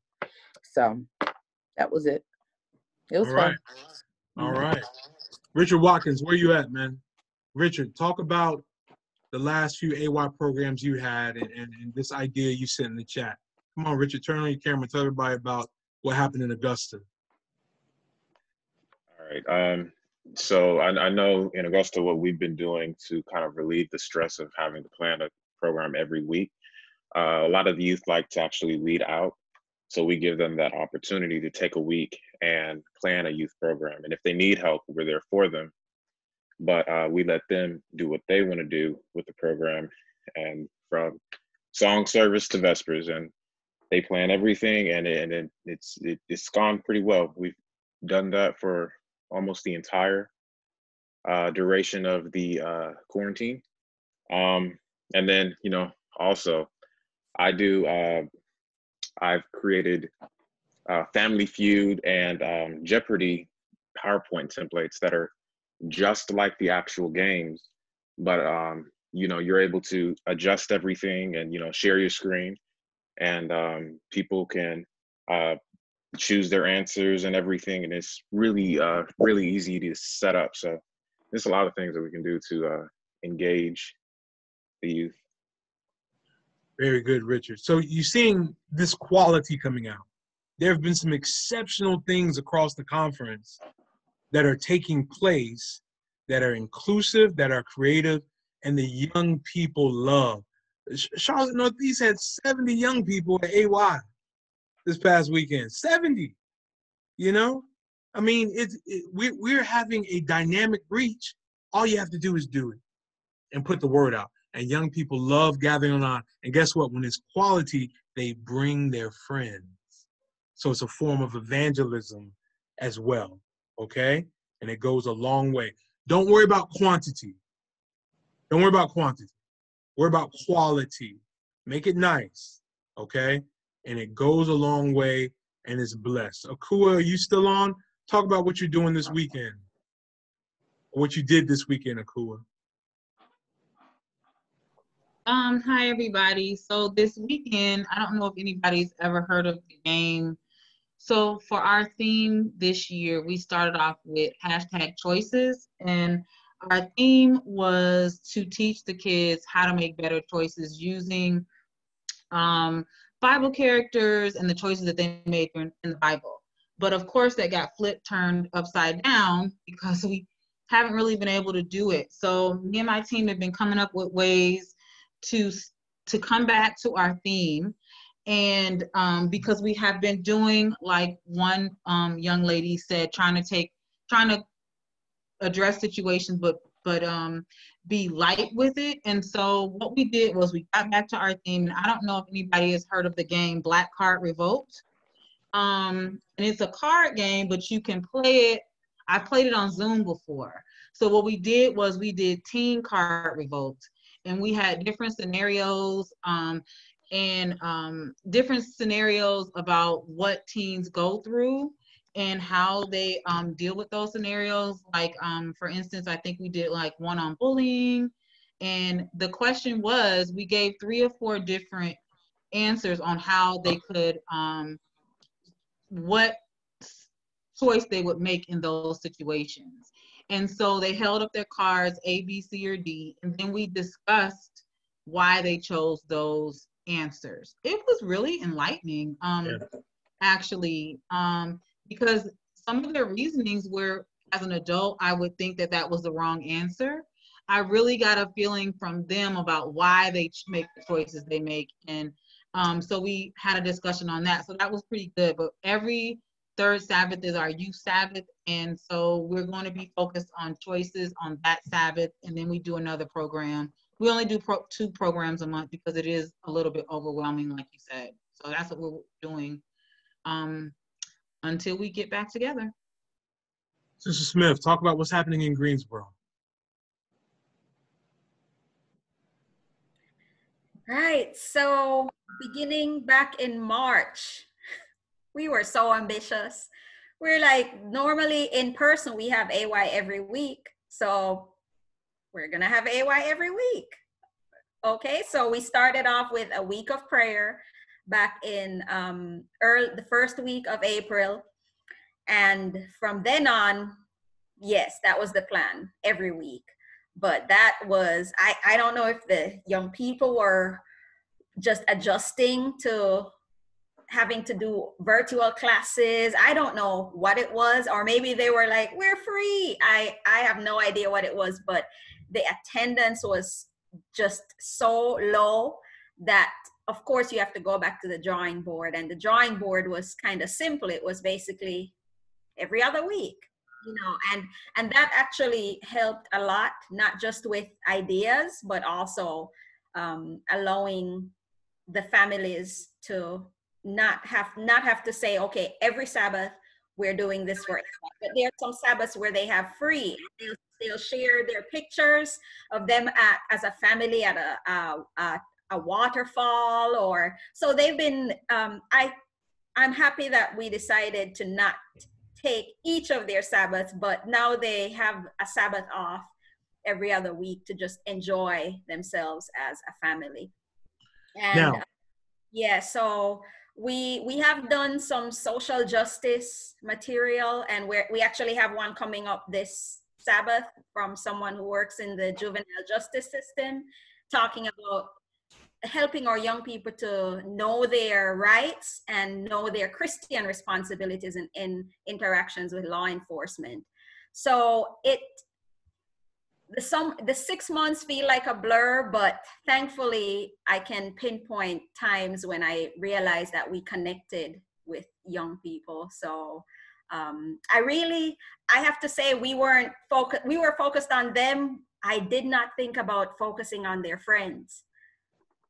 So that was it. It was All fun. All right. Richard Watkins, where you at, man? Richard, talk about the last few AY programs you had and, and, and this idea you sent in the chat. Come on, Richard, turn on your camera. and Tell everybody about what happened in Augusta. All right. Um, so I, I know in Augusta what we've been doing to kind of relieve the stress of having to plan a program every week. Uh, a lot of youth like to actually lead out. So we give them that opportunity to take a week and plan a youth program. And if they need help, we're there for them but uh, we let them do what they want to do with the program and from song service to vespers and they plan everything and, it, and it, it's it, it's gone pretty well. We've done that for almost the entire uh, duration of the uh, quarantine. Um, and then you know also i do uh, i've created uh, family feud and um, jeopardy PowerPoint templates that are just like the actual games, but um, you know you're able to adjust everything and you know share your screen, and um, people can uh, choose their answers and everything, and it's really uh, really easy to set up. So there's a lot of things that we can do to uh, engage the youth. Very good, Richard. So you're seeing this quality coming out. There have been some exceptional things across the conference that are taking place that are inclusive, that are creative, and the young people love. Charlotte Northeast had 70 young people at AY this past weekend. 70. You know? I mean, it's it, we, we're having a dynamic reach. All you have to do is do it and put the word out. And young people love gathering online. And guess what? When it's quality, they bring their friends. So it's a form of evangelism as well. Okay? And it goes a long way. Don't worry about quantity. Don't worry about quantity. Worry about quality. Make it nice. Okay? And it goes a long way and it's blessed. Akua, are you still on? Talk about what you're doing this weekend. What you did this weekend, Akua. Um, hi everybody. So this weekend, I don't know if anybody's ever heard of the game. So for our theme this year, we started off with hashtag choices and our theme was to teach the kids how to make better choices using um, Bible characters and the choices that they made in, in the Bible. But of course, that got flipped, turned upside down because we haven't really been able to do it. So me and my team have been coming up with ways to to come back to our theme and um, because we have been doing like one um, young lady said trying to take trying to address situations but but um be light with it. And so what we did was we got back to our theme and i don't know if anybody has heard of the game black card revoked um and it's a card game but you can play it. I played it on zoom before. So what we did was we did teen card revoked and we had different scenarios um, and um, different scenarios about what teens go through and how they um, deal with those scenarios. Like, um, for instance, I think we did like one on bullying. And the question was we gave three or four different answers on how they could, um, what choice they would make in those situations. And so they held up their cards, A, B, C, or D, and then we discussed why they chose those answers. It was really enlightening, um, yeah. actually, um, because some of their reasonings were, as an adult, I would think that that was the wrong answer. I really got a feeling from them about why they make the choices they make. And um, so we had a discussion on that. So that was pretty good. But every third Sabbath is our youth Sabbath. And so we're going to be focused on choices on that Sabbath. And then we do another program. We only do pro- two programs a month because it is a little bit overwhelming, like you said. So that's what we're doing um, until we get back together. Sister Smith, talk about what's happening in Greensboro. Right. So beginning back in March, we were so ambitious. We're like, normally in person, we have AY every week. So we're going to have AY every week. Okay, so we started off with a week of prayer back in um, early, the first week of April. And from then on, yes, that was the plan every week. But that was, I, I don't know if the young people were just adjusting to having to do virtual classes i don't know what it was or maybe they were like we're free i i have no idea what it was but the attendance was just so low that of course you have to go back to the drawing board. And the drawing board was kind of simple. It was basically every other week you know and and that actually helped a lot not just with ideas but also um, allowing the families to not have not have to say okay every sabbath we're doing this for but there are some sabbaths where they have free they'll, they'll share their pictures of them at, as a family at a, a, a, a waterfall or so they've been um, i i'm happy that we decided to not take each of their Sabbaths, but now they have a Sabbath off every other week to just enjoy themselves as a family. And Now- uh, yeah, so we we have done some social justice material, and we we actually have one coming up this Sabbath from someone who works in the juvenile justice system, talking about helping our young people to know their rights and know their Christian responsibilities in, in interactions with law enforcement. So it the some the six months feel like a blur, but thankfully I can pinpoint times when I realized that we connected with young people. So um, I really I have to say we weren't focused we were focused on them. I did not think about focusing on their friends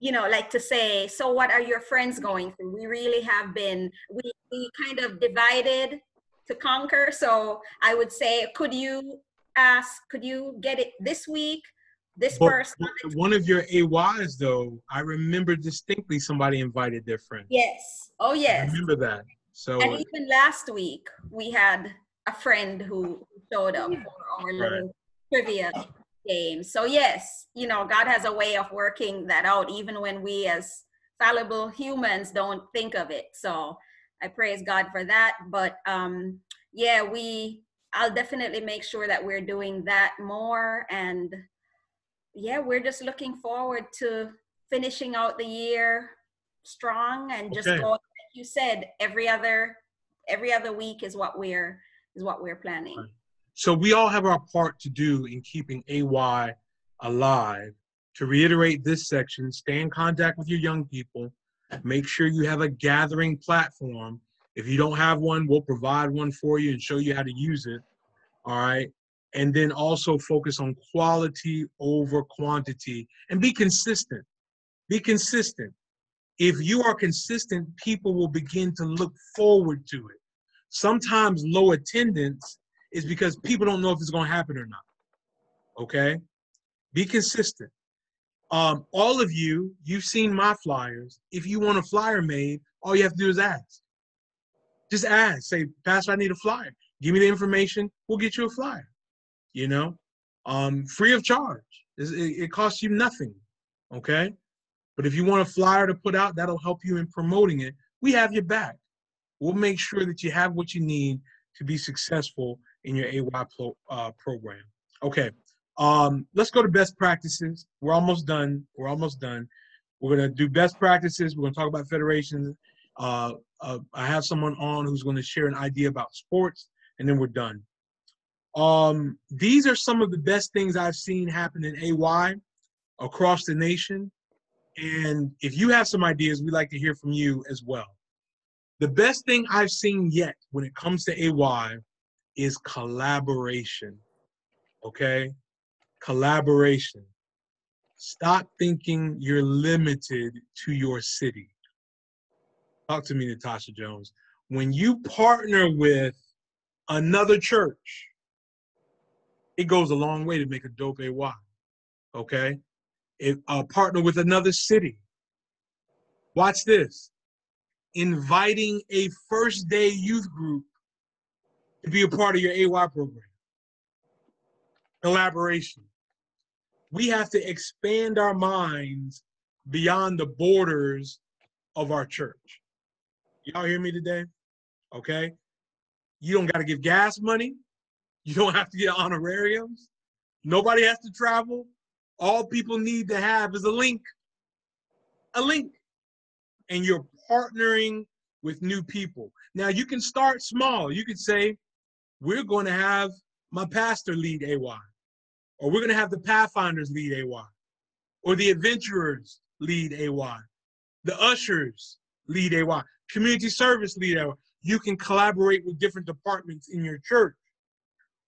you know like to say so what are your friends going through we really have been we, we kind of divided to conquer so i would say could you ask could you get it this week this But person one of your AYs though, I remember distinctly somebody invited their friend. yes oh yes. I remember that. So and even last week we had a friend who showed up for our little trivia game. So yes you know god has a way of working that out even when we as fallible humans don't think of it. So i praise god for that. But um yeah we i'll definitely make sure that we're doing that more. And yeah we're just looking forward to finishing out the year strong and just Okay. going you said every other every other week is what we're is what we're planning So we all have our part to do in keeping AY alive. To reiterate this section, stay in contact with your young people. Make sure you have a gathering platform. If you don't have one, we'll provide one for you and show you how to use it. All right. And then also focus on quality over quantity and be consistent. Be consistent. If you are consistent, people will begin to look forward to it. Sometimes low attendance is because people don't know if it's going to happen or not. Okay? Be consistent. Um, all of you, you've seen my flyers. If you want a flyer made, all you have to do is ask. Just ask. Say, Pastor, I need a flyer. Give me the information. We'll get you a flyer. You know, um, free of charge. It, it costs you nothing. Okay? But if you want a flyer to put out, that'll help you in promoting it. We have your back. We'll make sure that you have what you need to be successful in your AY pro, uh, program. Okay, um, let's go to best practices. We're almost done. We're almost done. We're gonna do best practices. We're gonna talk about federations. Uh, uh, I have someone on who's gonna share an idea about sports, and then we're done. Um, these are some of the best things I've seen happen in AY across the nation. And if you have some ideas, we'd like to hear from you as well. The best thing I've seen yet when it comes to AY is collaboration. Okay? Collaboration. Stop thinking you're limited to your city. Talk to me, Natasha Jones. When you partner with another church, it goes a long way to make a dope AY. Okay? If uh, partner with another city. Watch this. Inviting a first day youth group to be a part of your AY program. Collaboration. We have to expand our minds beyond the borders of our church. Y'all hear me today? Okay? You don't got to give gas money. You don't have to get honorariums. Nobody has to travel. All people need to have is a link. A link. And you're partnering with new people. Now, you can start small. You could say, we're going to have my pastor lead AY, or we're going to have the Pathfinders lead AY, or the Adventurers lead AY, the Ushers lead AY, Community Service lead AY. You can collaborate with different departments in your church,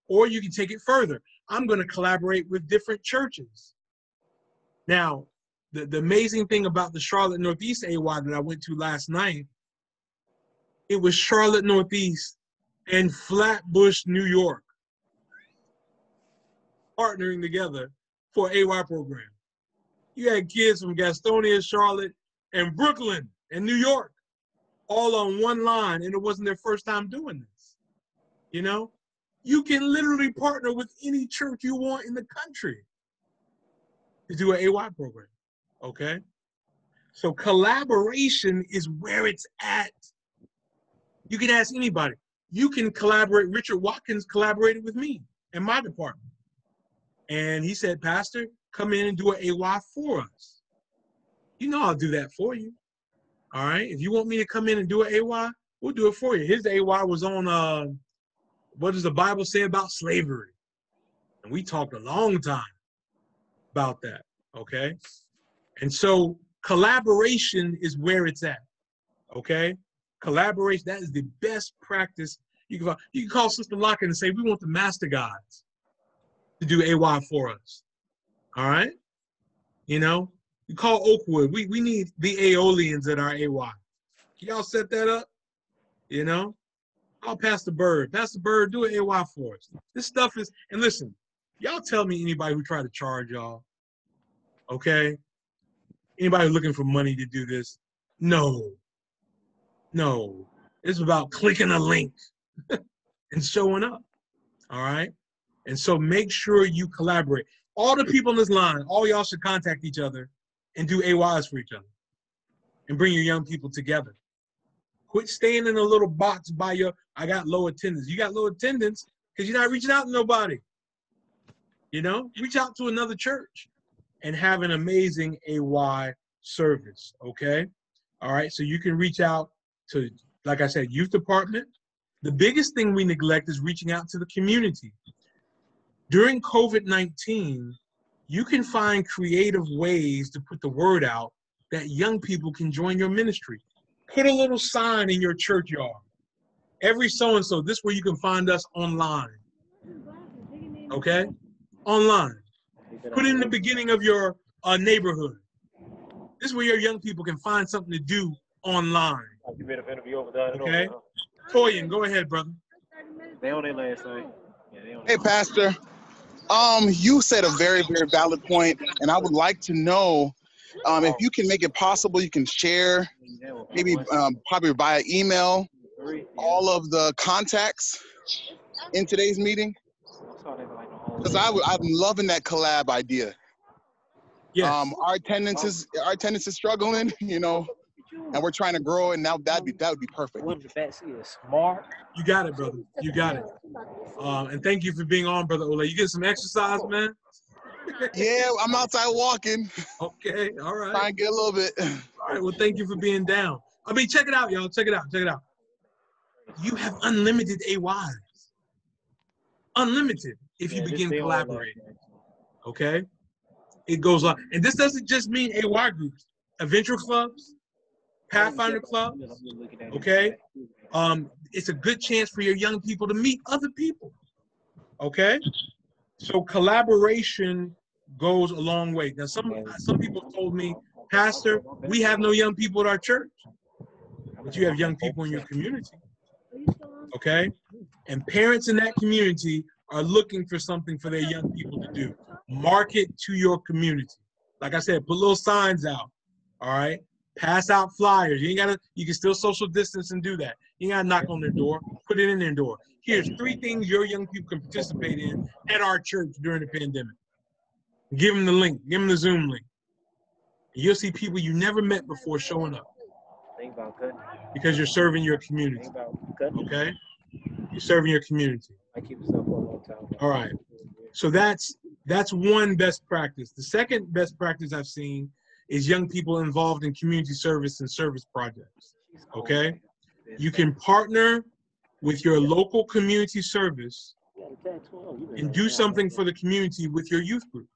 or you can take it further. I'm going to collaborate with different churches. Now, the, the amazing thing about the Charlotte Northeast AY that I went to last night, it was Charlotte Northeast and Flatbush, New York, partnering together for AY program. You had kids from Gastonia, Charlotte, and Brooklyn and New York, all on one line, and it wasn't their first time doing this. You know, you can literally partner with any church you want in the country to do an AY program. Okay. So collaboration is where it's at. You can ask anybody. You can collaborate. Richard Watkins collaborated with me in my department. And he said, Pastor, come in and do an AY for us. You know I'll do that for you. All right. If you want me to come in and do an AY, we'll do it for you. His AY was on uh, what does the Bible say about slavery? And we talked a long time about that. Okay. And so collaboration is where it's at. Okay. Collaboration, that is the best practice. You can, you can call Sister Lockett and say, we want the Master Guides to do AY for us. All right. You know, you call Oakwood. We, we need the Aeolians at our AY. Can y'all set that up? You know, I'll pass the bird. Pass the bird, do an AY for us. This stuff is, and listen, y'all tell me anybody who try to charge y'all. Okay? Anybody looking for money to do this? No. No. It's about clicking a link and showing up. All right? And so make sure you collaborate. All the people in this line, all y'all should contact each other and do AYs for each other and bring your young people together. Quit staying in a little box by your, I got low attendance. You got low attendance because you're not reaching out to nobody. You know, reach out to another church and have an amazing AY service. Okay. All right. So you can reach out to, like I said, youth department. The biggest thing we neglect is reaching out to the community. During COVID 19, you can find creative ways to put the word out that young people can join your ministry. Put a little sign in your churchyard. Every so and so, this where you can find us online. Okay? Online. Put it in the beginning of your uh, neighborhood. This is where your young people can find something to do online. Okay? Toyin, go ahead, brother. They on their last night. Hey, Pastor. Um, you said a very, very valid point, and I would like to know um, if you can make it possible, you can share, maybe um, probably via email, all of the contacts in today's meeting. Because I w- I'm loving that collab idea. Yes. Um, our attendance is our attendance is struggling, you know, and we're trying to grow, and now that'd be that would be perfect. What the fancy is smart. You got it, brother. You got it. Um, and thank you for being on, brother Ole. You get some exercise, man. Yeah, I'm outside walking. Okay, all right. Trying to get a little bit. All right. Well, thank you for being down. I mean, check it out, y'all. Check it out. Check it out. You have unlimited AYs. Unlimited if you Yeah, begin they all like collaborating. Okay? It goes on. And this doesn't just mean AY groups, adventure clubs, Pathfinder clubs. Okay? Um, it's a good chance for your young people to meet other people. Okay? So collaboration goes a long way. Now, some some people told me, Pastor, we have no young people at our church, but you have young people in your community. Okay, and parents in that community are looking for something for their young people to do. Market to your community. Like I said, put little signs out. All right. Pass out flyers. You ain't gotta. You can still social distance and do that. You ain't gotta knock on their door. Put it in their door. Here's three things your young people can participate in at our church during the pandemic. Give them the link. Give them the Zoom link. You'll see people you never met before showing up Think about cutting. because you're serving your community. Think about cutting. Okay? You're serving your community. I keep it up for a long time. All right. So that's that's one best practice. The second best practice I've seen is young people involved in community service and service projects. Okay? You can partner with your local community service and do something for the community with your youth group.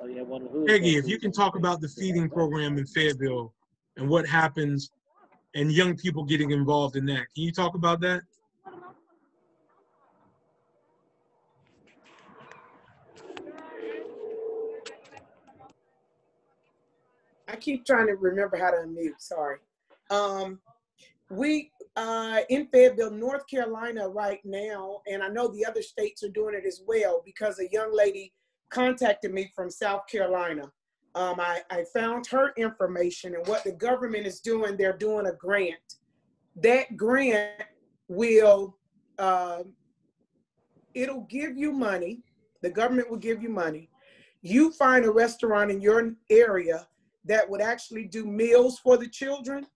Oh, yeah, one of the hood Peggy, if you can talk about the feeding program in Fayetteville and what happens and young people getting involved in that. Can you talk about that? I keep trying to remember how to unmute. Sorry. Um, we uh, in Fayetteville, North Carolina, right now, and I know the other states are doing it as well because a young lady contacted me from South Carolina. Um, I, I found her information and what the government is doing. They're doing a grant. That grant will um it'll give you money. The government will give you money. You find a restaurant in your area that would actually do meals for the children,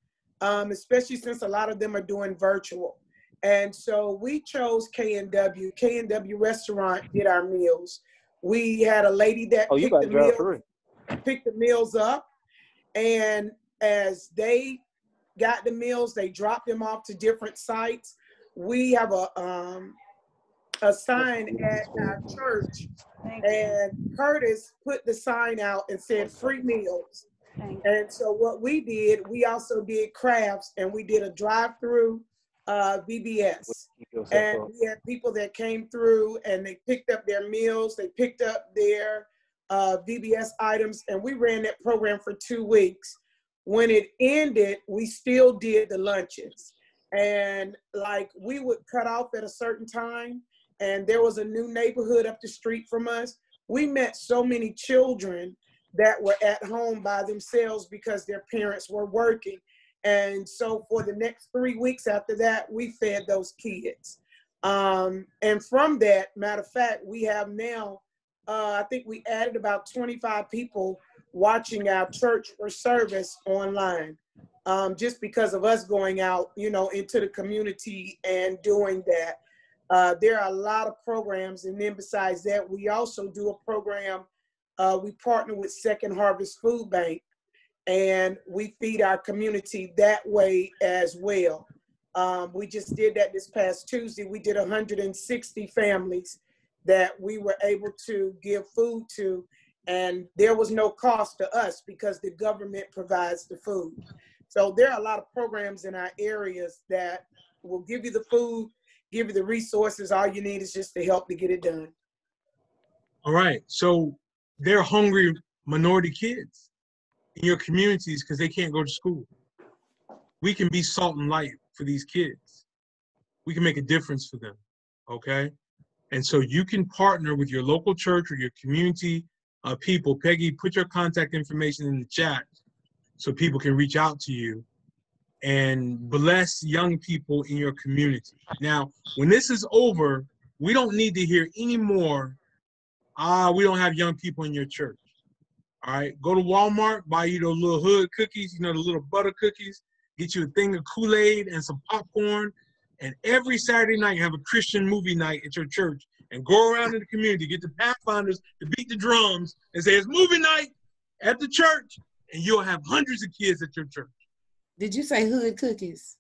um, especially since a lot of them are doing virtual. And so we chose K&W. K&W restaurant did our meals. We had a lady that Oh, picked the meals through. picked the meals up and as they got the meals they dropped them off to different sites we have a um a sign at our church and curtis put the sign out and said free meals and so what we did we also did crafts and we did a drive-through uh vbs and we had people that came through and they picked up their meals they picked up their uh, VBS items, and we ran that program for two weeks. When it ended, we still did the lunches. And like we would cut off at a certain time, and there was a new neighborhood up the street from us. We met so many children that were at home by themselves because their parents were working. And so for the next three weeks after that, we fed those kids. Um, and from that, matter of fact, we have now uh, I think we added about 25 people watching our church for service online, um, just because of us going out, you know, into the community and doing that. Uh, there are a lot of programs, and then besides that, we also do a program. Uh, we partner with Second Harvest Food Bank, and we feed our community that way as well. Um, we just did that this past Tuesday. We did 160 families that we were able to give food to and there was no cost to us because the government provides the food so there are a lot of programs in our areas that will give you the food give you the resources all you need is just the help to get it done All right. So they're hungry minority kids in your communities because they can't go to school. We can be salt and light for these kids. We can make a difference for them. Okay. And so you can partner with your local church or your community uh, people. Peggy, put your contact information in the chat so people can reach out to you and bless young people in your community. Now, when this is over, we don't need to hear any more ah, we don't have young people in your church. All right, go to Walmart, buy you those little hood cookies, you know, the little butter cookies, get you a thing of Kool Aid and some popcorn. And every Saturday night, you have a Christian movie night at your church and go around in the community, get the Pathfinders to beat the drums and say, it's movie night at the church. And you'll have hundreds of kids at your church. Did you say hood cookies?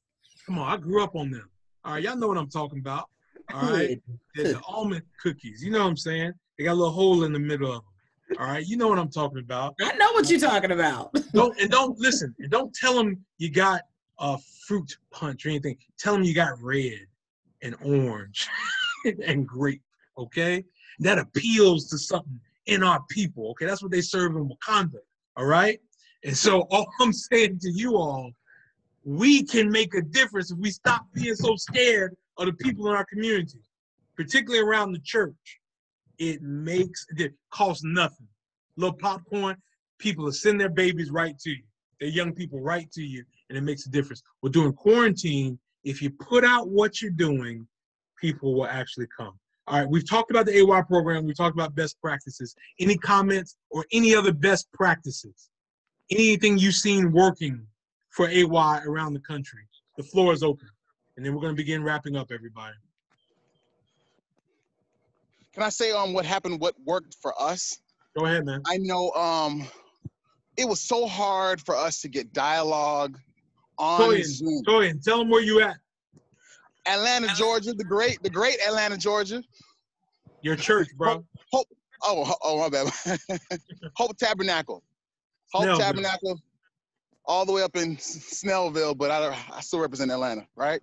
Come on, I grew up on them. All right, y'all know what I'm talking about. All right, the, the almond cookies. You know what I'm saying? They got a little hole in the middle of them. All right, you know what I'm talking about. I know what you're talking about. Don't and don't listen. And don't tell them you got a fruit punch or anything. Tell them you got red and orange and grape. Okay, that appeals to something in our people. Okay, that's what they serve in Wakanda. All right, and so all I'm saying to you all, we can make a difference if we stop being so scared of the people in our community, particularly around the church. It makes it costs nothing. little popcorn, people are sending their babies right to you. Their young people right to you, and it makes a difference. Well, during quarantine, if you put out what you're doing, people will actually come. All right, we've talked about the AY program. We talked about best practices. Any comments or any other best practices? Anything you've seen working for AY around the country? The floor is open. And then we're going to begin wrapping up, everybody. Can I say um what happened? What worked for us? Go ahead, man. I know um it was so hard for us to get dialogue on Toyin, Zoom. Toyin, tell them where you at. Atlanta, Georgia, the great, the great Atlanta, Georgia. Your church, bro. Hope. Oh, oh, my bad. Hope Tabernacle. Hope Snellville. Tabernacle. All the way up in Snellville, but I, I still represent Atlanta, right?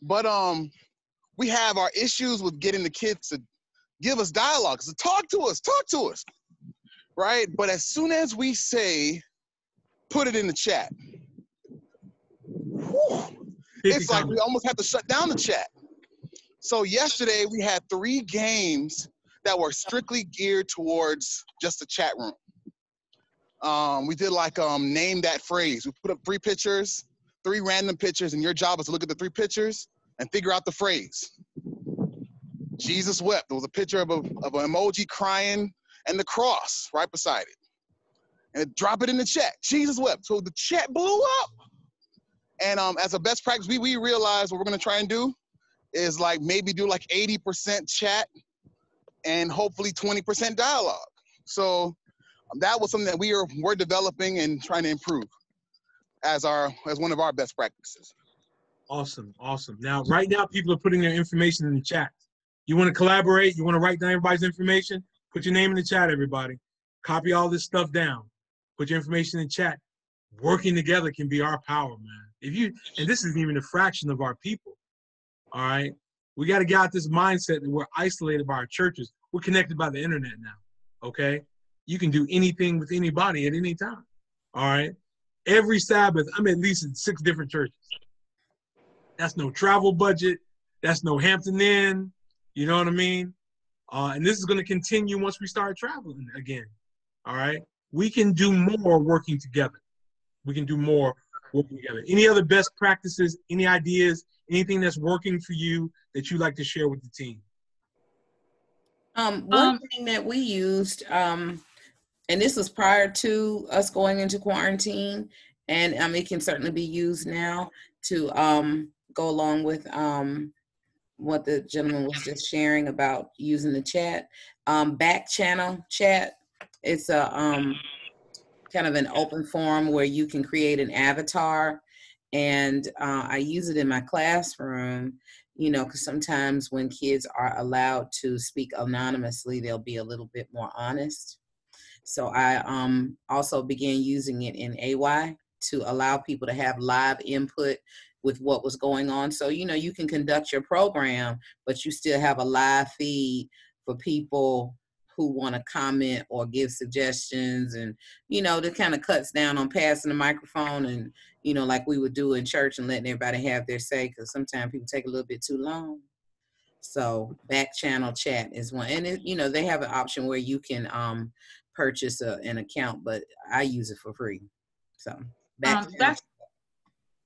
But um, we have our issues with getting the kids to give us dialogue, to talk to us, talk to us, right? But as soon as we say, put it in the chat, whew, it's like we almost have to shut down the chat. So yesterday we had three games that were strictly geared towards just the chat room. Um, we did like um, name that phrase. We put up three pictures, three random pictures, and your job is to look at the three pictures and figure out the phrase. Jesus wept. There was a picture of, a, of an emoji crying and the cross right beside it. And drop it in the chat. Jesus wept. So the chat blew up. And um, as a best practice, we, we realized what we're going to try and do is like maybe do like 80% chat and hopefully 20% dialogue. So um, that was something that we are we're developing and trying to improve as our as one of our best practices. Awesome, awesome. Now, right now, people are putting their information in the chat. You want to collaborate? You want to write down everybody's information? Put your name in the chat, everybody. Copy all this stuff down. Put your information in chat. Working together can be our power, man. If you and this isn't even a fraction of our people. All right. We got to get out this mindset that we're isolated by our churches. We're connected by the internet now. Okay. You can do anything with anybody at any time. All right. Every Sabbath, I'm at least in six different churches. That's no travel budget. That's no Hampton Inn. You know what I mean? Uh, and this is going to continue once we start traveling again. All right. We can do more working together. We can do more working together. Any other best practices, any ideas, anything that's working for you that you like to share with the team? Um, one thing that we used, um, and this was prior to us going into quarantine, and um, it can certainly be used now to um, go along with um, what the gentleman was just sharing about using the chat. Um, back channel chat. It's a um, kind of an open forum where you can create an avatar, and uh, I use it in my classroom. You know, because sometimes when kids are allowed to speak anonymously, they'll be a little bit more honest. So I um, also began using it in AY to allow people to have live input with what was going on. So, you know, you can conduct your program, but you still have a live feed for people who want to comment or give suggestions and you know that kind of cuts down on passing the microphone and you know like we would do in church and letting everybody have their say because sometimes people take a little bit too long so back channel chat is one and it, you know they have an option where you can um purchase a, an account but i use it for free so back Um, that's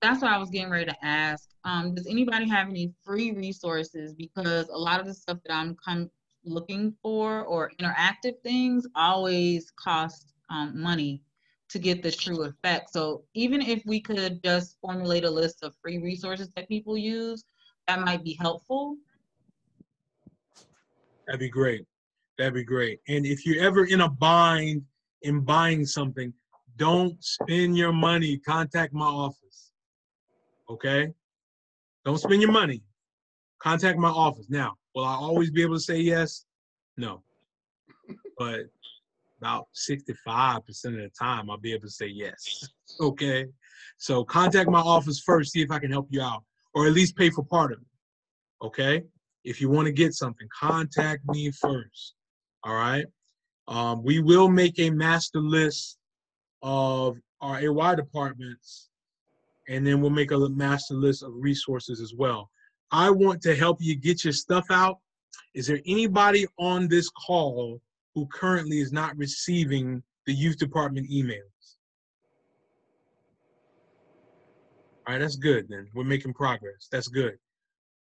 that's what I was getting ready to ask. Um, does anybody have any free resources? Because a lot of the stuff that I'm come looking for or interactive things always cost um, money to get the true effect. So even if we could just formulate a list of free resources that people use, that might be helpful. That'd be great. That'd be great. And if you're ever in a bind in buying something, don't spend your money. Contact my office. Okay? Don't spend your money. Contact my office. Now, will I always be able to say yes? No. But about 65% of the time, I'll be able to say yes. Okay? So contact my office first, see if I can help you out, or at least pay for part of it. Okay? If you want to get something, contact me first. All right? Um, we will make a master list of our AY departments, and then we'll make a master list of resources as well. I want to help you get your stuff out. Is there anybody on this call who currently is not receiving the youth department emails? All right, that's good then. We're making progress. That's good.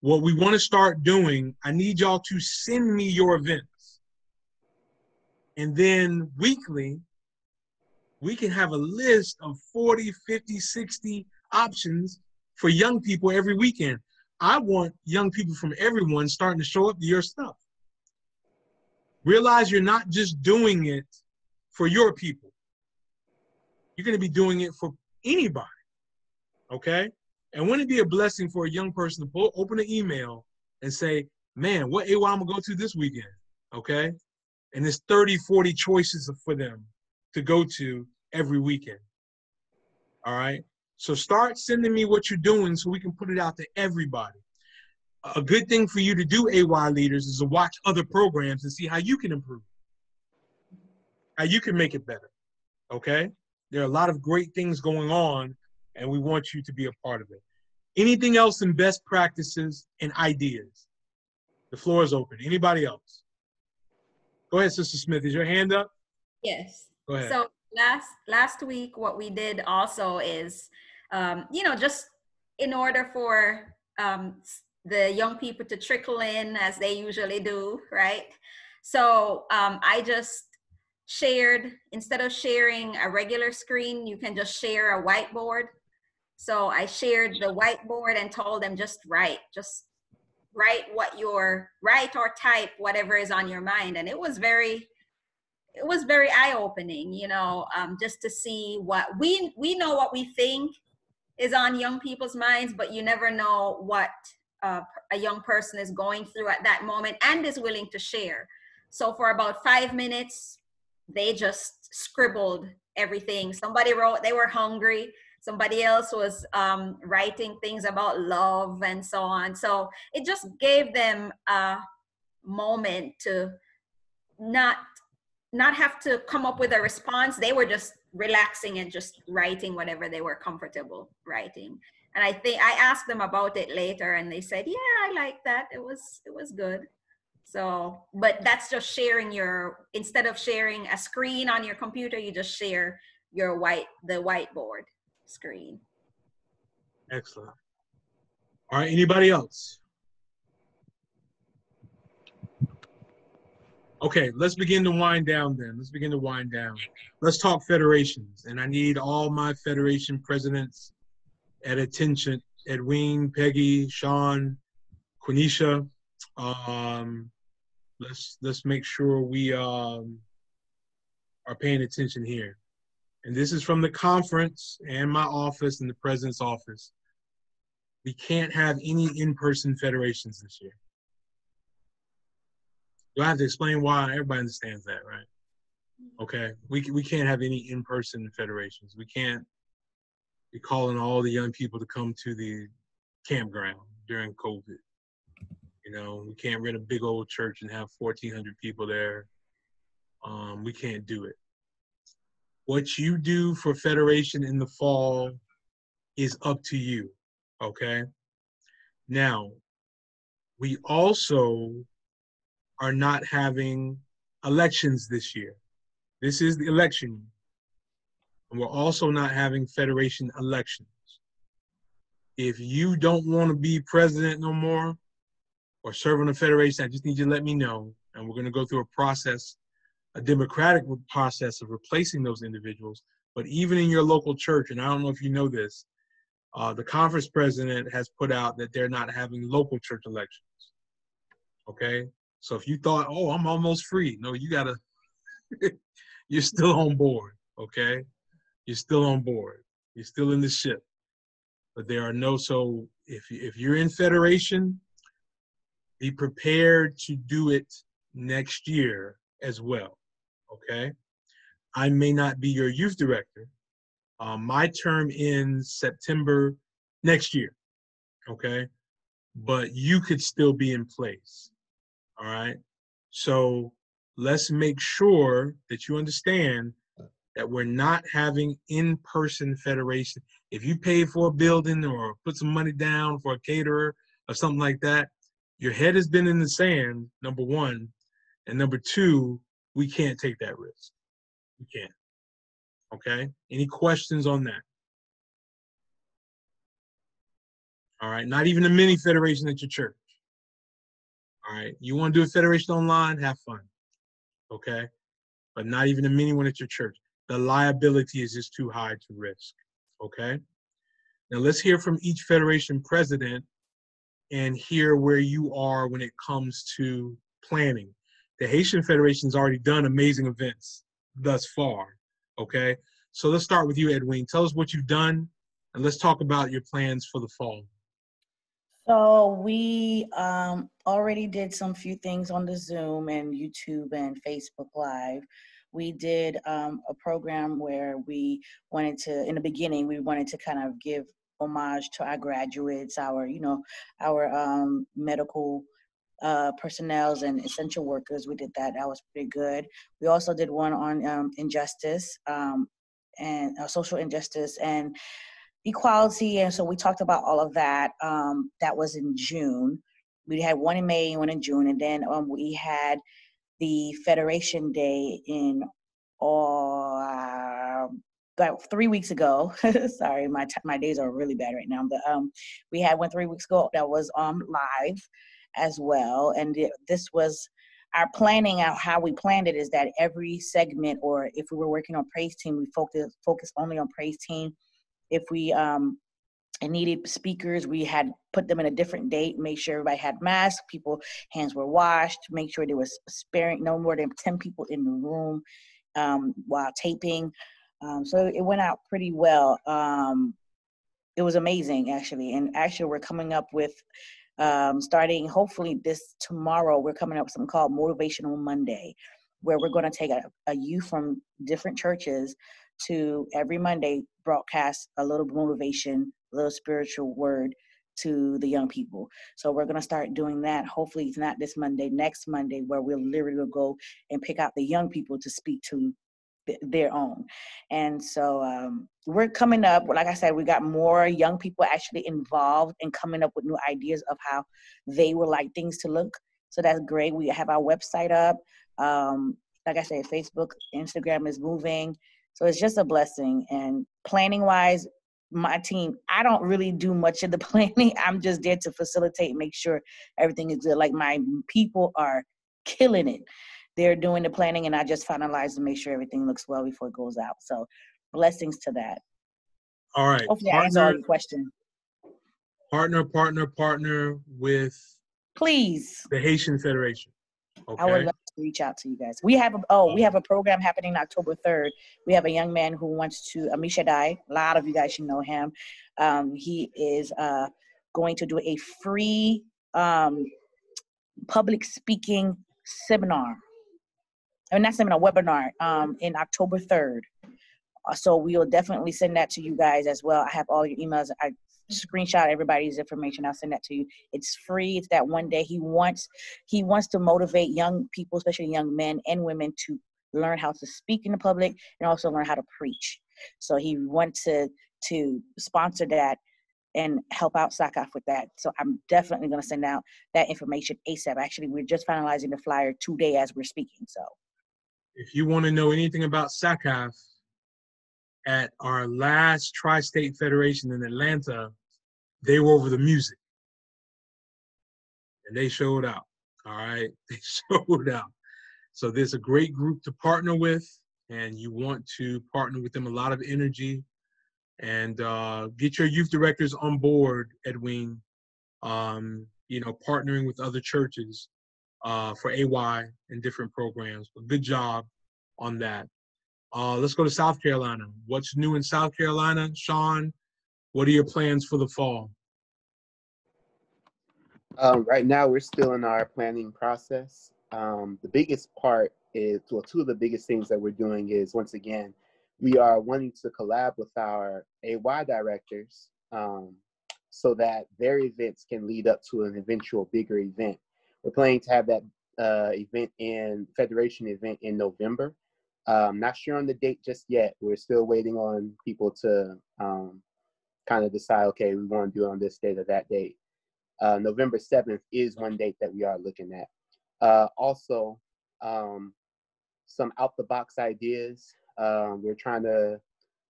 What we want to start doing, I need y'all to send me your events. And then weekly, we can have a list of 40, 50, 60 options for young people every weekend. I want young people from everyone starting to show up to your stuff. Realize you're not just doing it for your people. You're going to be doing it for anybody. Okay? And wouldn't it be a blessing for a young person to pull, open an email and say, man, what AY I'm going to go to this weekend? Okay? And there's 30, 40 choices for them to go to every weekend. All right? So start sending me what you're doing so we can put it out to everybody. A good thing for you to do, AY leaders, is to watch other programs and see how you can improve, how you can make it better. Okay? There are a lot of great things going on, and we want you to be a part of it. Anything else in best practices and ideas? The floor is open. Anybody else? Go ahead, Sister Smith. Is your hand up? Yes. Go ahead. So last last week, what we did also is, um, you know, just in order for um, the young people to trickle in as they usually do, right? So um, I just shared, instead of sharing a regular screen, you can just share a whiteboard. So I shared the whiteboard and told them just write, just write what your, write or type whatever is on your mind. And it was very, it was very eye-opening, you know, um, just to see what we we know what we think is on young people's minds, but you never know what uh, a young person is going through at that moment and is willing to share. So for about five minutes, they just scribbled everything. Somebody wrote they were hungry. Somebody else was um, writing things about love and so on. So it just gave them a moment to not not have to come up with a response. They were just relaxing and just writing whatever they were comfortable writing. And I think I asked them about it later and they said, "Yeah, I like that. It was it was good." So, but that's just sharing your instead of sharing a screen on your computer, you just share your white the whiteboard screen. Excellent. All right, anybody else? Okay, let's begin to wind down then. Let's begin to wind down. Let's talk federations. And I need all my federation presidents at attention. Edwin, Peggy, Sean, Quenisha. Um, let's let's make sure we um, are paying attention here. And this is from the conference and my office and the president's office. We can't have any in-person federations this year. Do I have to explain why? Everybody understands that, right? Okay, we we can't have any in-person federations. We can't be calling all the young people to come to the campground during COVID. You know, we can't rent a big old church and have 1,400 people there. Um, we can't do it. What you do for Federation in the fall is up to you, okay? Now, we also are not having elections this year. This is the election year. And we're also not having Federation elections. If you don't want to be president no more, or serve on the federation, I just need you to let me know. And we're going to go through a process, a democratic process of replacing those individuals. But even in your local church, and I don't know if you know this, uh, the conference president has put out that they're not having local church elections. Okay? So if you thought, oh, I'm almost free, no, you got to, you're still on board. Okay? You're still on board. You're still in the ship. But there are no, so if, if you're in federation, be prepared to do it next year as well. Okay. I may not be your youth director. Um, my term ends September next year. Okay. But you could still be in place. All right. So let's make sure that you understand that we're not having in person federation. If you pay for a building or put some money down for a caterer or something like that, your head has been in the sand, number one. And number two, we can't take that risk. We can't. Okay? Any questions on that? All right. Not even a mini federation at your church. All right. You want to do a federation online? Have fun. Okay. But not even a mini one at your church. The liability is just too high to risk. Okay. Now let's hear from each federation president and hear where you are when it comes to planning. The Haitian Federation's already done amazing events thus far. Okay, so let's start with you, Edwin. Tell us what you've done, and let's talk about your plans for the fall. So we um, already did some few things on the Zoom and YouTube and Facebook Live. We did um, a program where we wanted to, in the beginning, we wanted to kind of give homage to our graduates, our you know, our um, medical uh, personnel and essential workers. We did that. That was pretty good. We also did one on um, injustice um, and uh, social injustice and equality. And so we talked about all of that. Um, that was in June. We had one in May, one in June, and then um, we had the Federation Day in uh, about three weeks ago. sorry, my t- my days are really bad right now. But um, we had one three weeks ago that was um live as well, and it, this was our planning out how we planned it is that every segment or if we were working on praise team we focus focus only on praise team if we um needed speakers we had put them in a different date make sure everybody had masks people hands were washed make sure there was sparing no more than 10 people in the room um, while taping. Um, so it went out pretty well. Um, it was amazing actually. And actually we're coming up with um, starting hopefully this tomorrow we're coming up with something called motivational monday where we're going to take a, a youth from different churches to every monday broadcast a little motivation a little spiritual word to the young people. So we're going to start doing that. Hopefully it's not this monday next monday where we'll literally go and pick out the young people to speak to th- their own. And so um, we're coming up like i said we got more young people actually involved in coming up with new ideas of how they would like things to look. So that's great. We have our website up. Um, like i said facebook instagram is moving so it's just a blessing and planning wise my team i don't really do much of the planning i'm just there to facilitate make sure everything is good like my people are killing it they're doing the planning and I just finalize to make sure everything looks well before it goes out. So blessings to that. All right. Hopefully I answered your questions. Partner, partner, partner with Please. the Haitian Federation. Okay. Reach out to you guys. We have a, oh, we have a program happening October 3rd. We have a young man who wants to, Amisha Dai, a lot of you guys should know him. Um, he is uh, going to do a free um, public speaking seminar or not seminar, webinar um, in October 3rd. Uh, so we will definitely send that to you guys as well. I have all your emails. I screenshot everybody's information. I'll send that to you. It's free. It's that one day. He wants he wants to motivate young people, especially young men and women, to learn how to speak in the public and also learn how to preach. So he wants to to sponsor that and help out SACOF with that. So I'm definitely going to send out that information ASAP. Actually, we're just finalizing the flyer today as we're speaking. So if you want to know anything about SACOF, at our last Tri-State Federation in Atlanta, they were over the music. And they showed out. All right. They showed out. So there's a great group to partner with, and you want to partner with them a lot of energy and uh, get your youth directors on board, Edwin. Um, you know, partnering with other churches uh, for AY and different programs. But good job on that. Uh, let's go to South Carolina. What's new in South Carolina, Sean? What are your plans for the fall? Um, right now, we're still in our planning process. Um, the biggest part is, well, two of the biggest things that we're doing is, once again, we are wanting to collab with our AY directors um, so that their events can lead up to an eventual bigger event. We're planning to have that uh, event in Federation event in November. Um, not sure on the date just yet. We're still waiting on people to um, kind of decide, okay, we want to do it on this date or that date. Uh, November 7th is one date that we are looking at. Uh, also, um, some out the box ideas. Um, we're trying to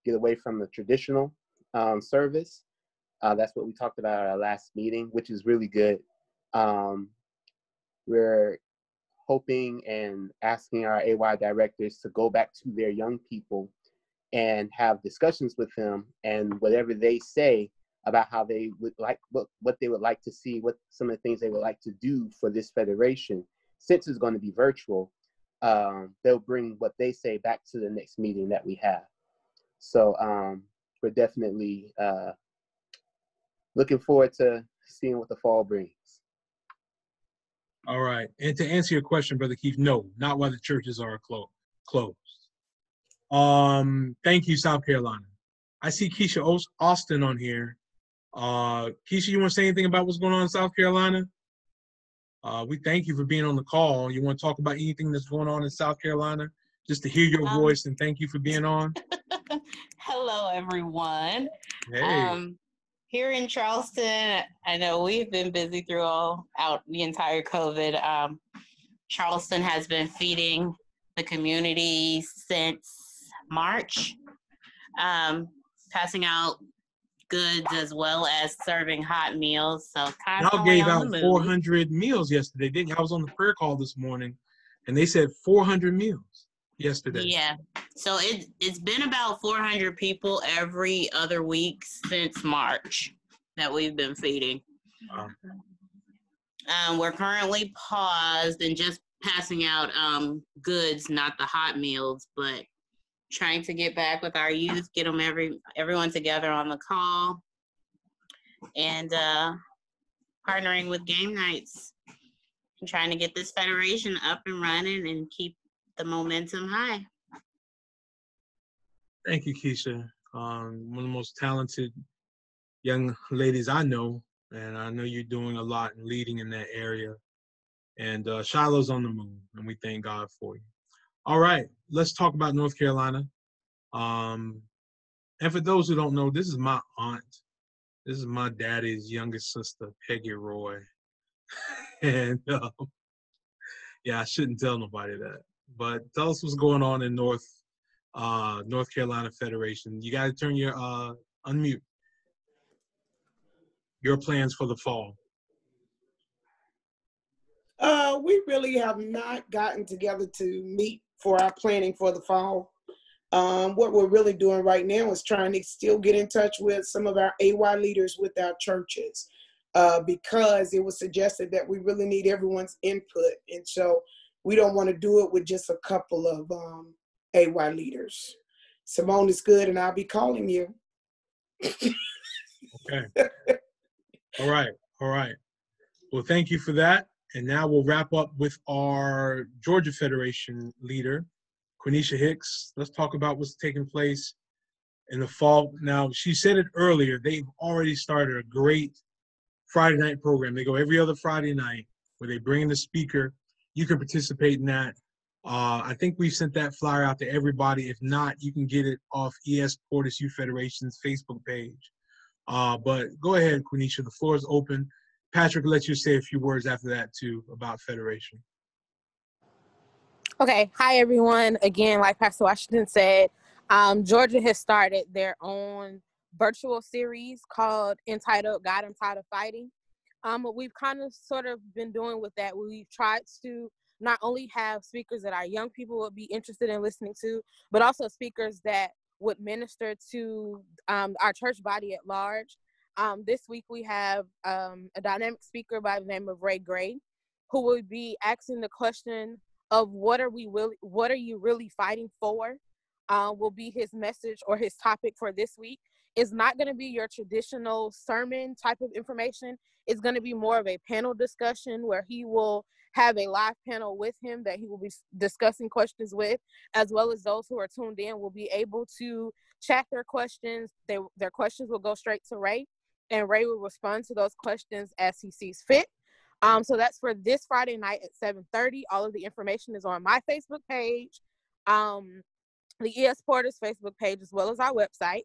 get away from the traditional um, service. Uh, that's what we talked about at our last meeting, which is really good. Um, we're hoping and asking our AY directors to go back to their young people and have discussions with them and whatever they say about how they would like what, what they would like to see what some of the things they would like to do for this federation. Since it's going to be virtual um, they'll bring what they say back to the next meeting that we have. So um, we're definitely uh, looking forward to seeing what the fall brings all right. And to answer your question, Brother Keith, no, not while the churches are clo- closed. Um, thank you, South Carolina. I see Keisha Austin on here. Uh, Keisha, you want to say anything about what's going on in South Carolina? Uh, we thank you for being on the call. You want to talk about anything that's going on in South Carolina? Just to hear your Um, voice and thank you for being on. Hello, everyone. Hey. Um, here in Charleston, I know we've been busy throughout the entire COVID. Um, Charleston has been feeding the community since March. um, passing out goods as well as serving hot meals. So Y'all gave out 400 meals yesterday, didn't you? I was on the prayer call this morning, and they said 400 meals yesterday. Yeah. So it it's been about 400 people every other week since March that we've been feeding. Wow. Um, we're currently paused and just passing out um, goods, not the hot meals, but trying to get back with our youth, get them every everyone together on the call, and uh, partnering with game nights, and trying to get this federation up and running and keep the momentum high. Thank you, Keisha. Um, one of the most talented young ladies I know, and I know you're doing a lot and leading in that area. And uh, Shiloh's on the moon, and we thank God for you. All right, let's talk about North Carolina. Um, and for those who don't know, this is my aunt. This is my daddy's youngest sister, Peggy Roy. and um, yeah, I shouldn't tell nobody that. But tell us what's going on in North uh, North Carolina Federation. You got to turn your uh, unmute. Your plans for the fall. Uh, we really have not gotten together to meet for our planning for the fall. Um, what we're really doing right now is trying to still get in touch with some of our AY leaders with our churches uh, because it was suggested that we really need everyone's input. And so we don't want to do it with just a couple of um, AY leaders. Simone is good, and I'll be calling you. Okay. all right. All right. Well, thank you for that. And now we'll wrap up with our Georgia Federation leader, Quenisha Hicks. Let's talk about what's taking place in the fall. Now, she said it earlier. They've already started a great Friday night program. They go every other Friday night where they bring in the speaker. You can participate in that. Uh, I think we've sent that flyer out to everybody. If not, you can get it off ES Portis Youth Federation's Facebook page. Uh, but go ahead, Quenisha. The floor is open. Patrick, let you say a few words after that too about Federation. Okay, hi everyone. Again, like Pastor Washington said, um, Georgia has started their own virtual series called entitled "God I'm Tired of Fighting." Um, what we've kind of sort of been doing with that, we've tried to not only have speakers that our young people would be interested in listening to, but also speakers that would minister to um, our church body at large. Um, this week we have um, a dynamic speaker by the name of Ray Gray, who will be asking the question of what are we really, what are you really fighting for? Uh, will be his message or his topic for this week. It's not going to be your traditional sermon type of information. It's going to be more of a panel discussion where he will have a live panel with him that he will be discussing questions with, as well as those who are tuned in will be able to chat their questions. They, their questions will go straight to Ray, and Ray will respond to those questions as he sees fit. Um, so that's for this Friday night at 7:30. All of the information is on my Facebook page, um, the ES Porters Facebook page, as well as our website.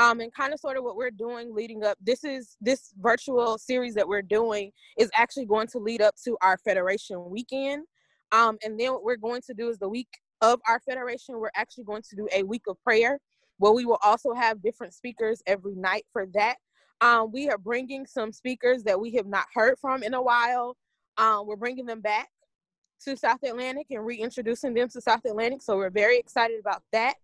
Um, and kind of sort of what we're doing leading up. This is this virtual series that we're doing is actually going to lead up to our Federation weekend. Um, and then what we're going to do is the week of our Federation, we're actually going to do a week of prayer where we will also have different speakers every night for that. Um, we are bringing some speakers that we have not heard from in a while. Um, we're bringing them back to South Atlantic and reintroducing them to South Atlantic. So we're very excited about that.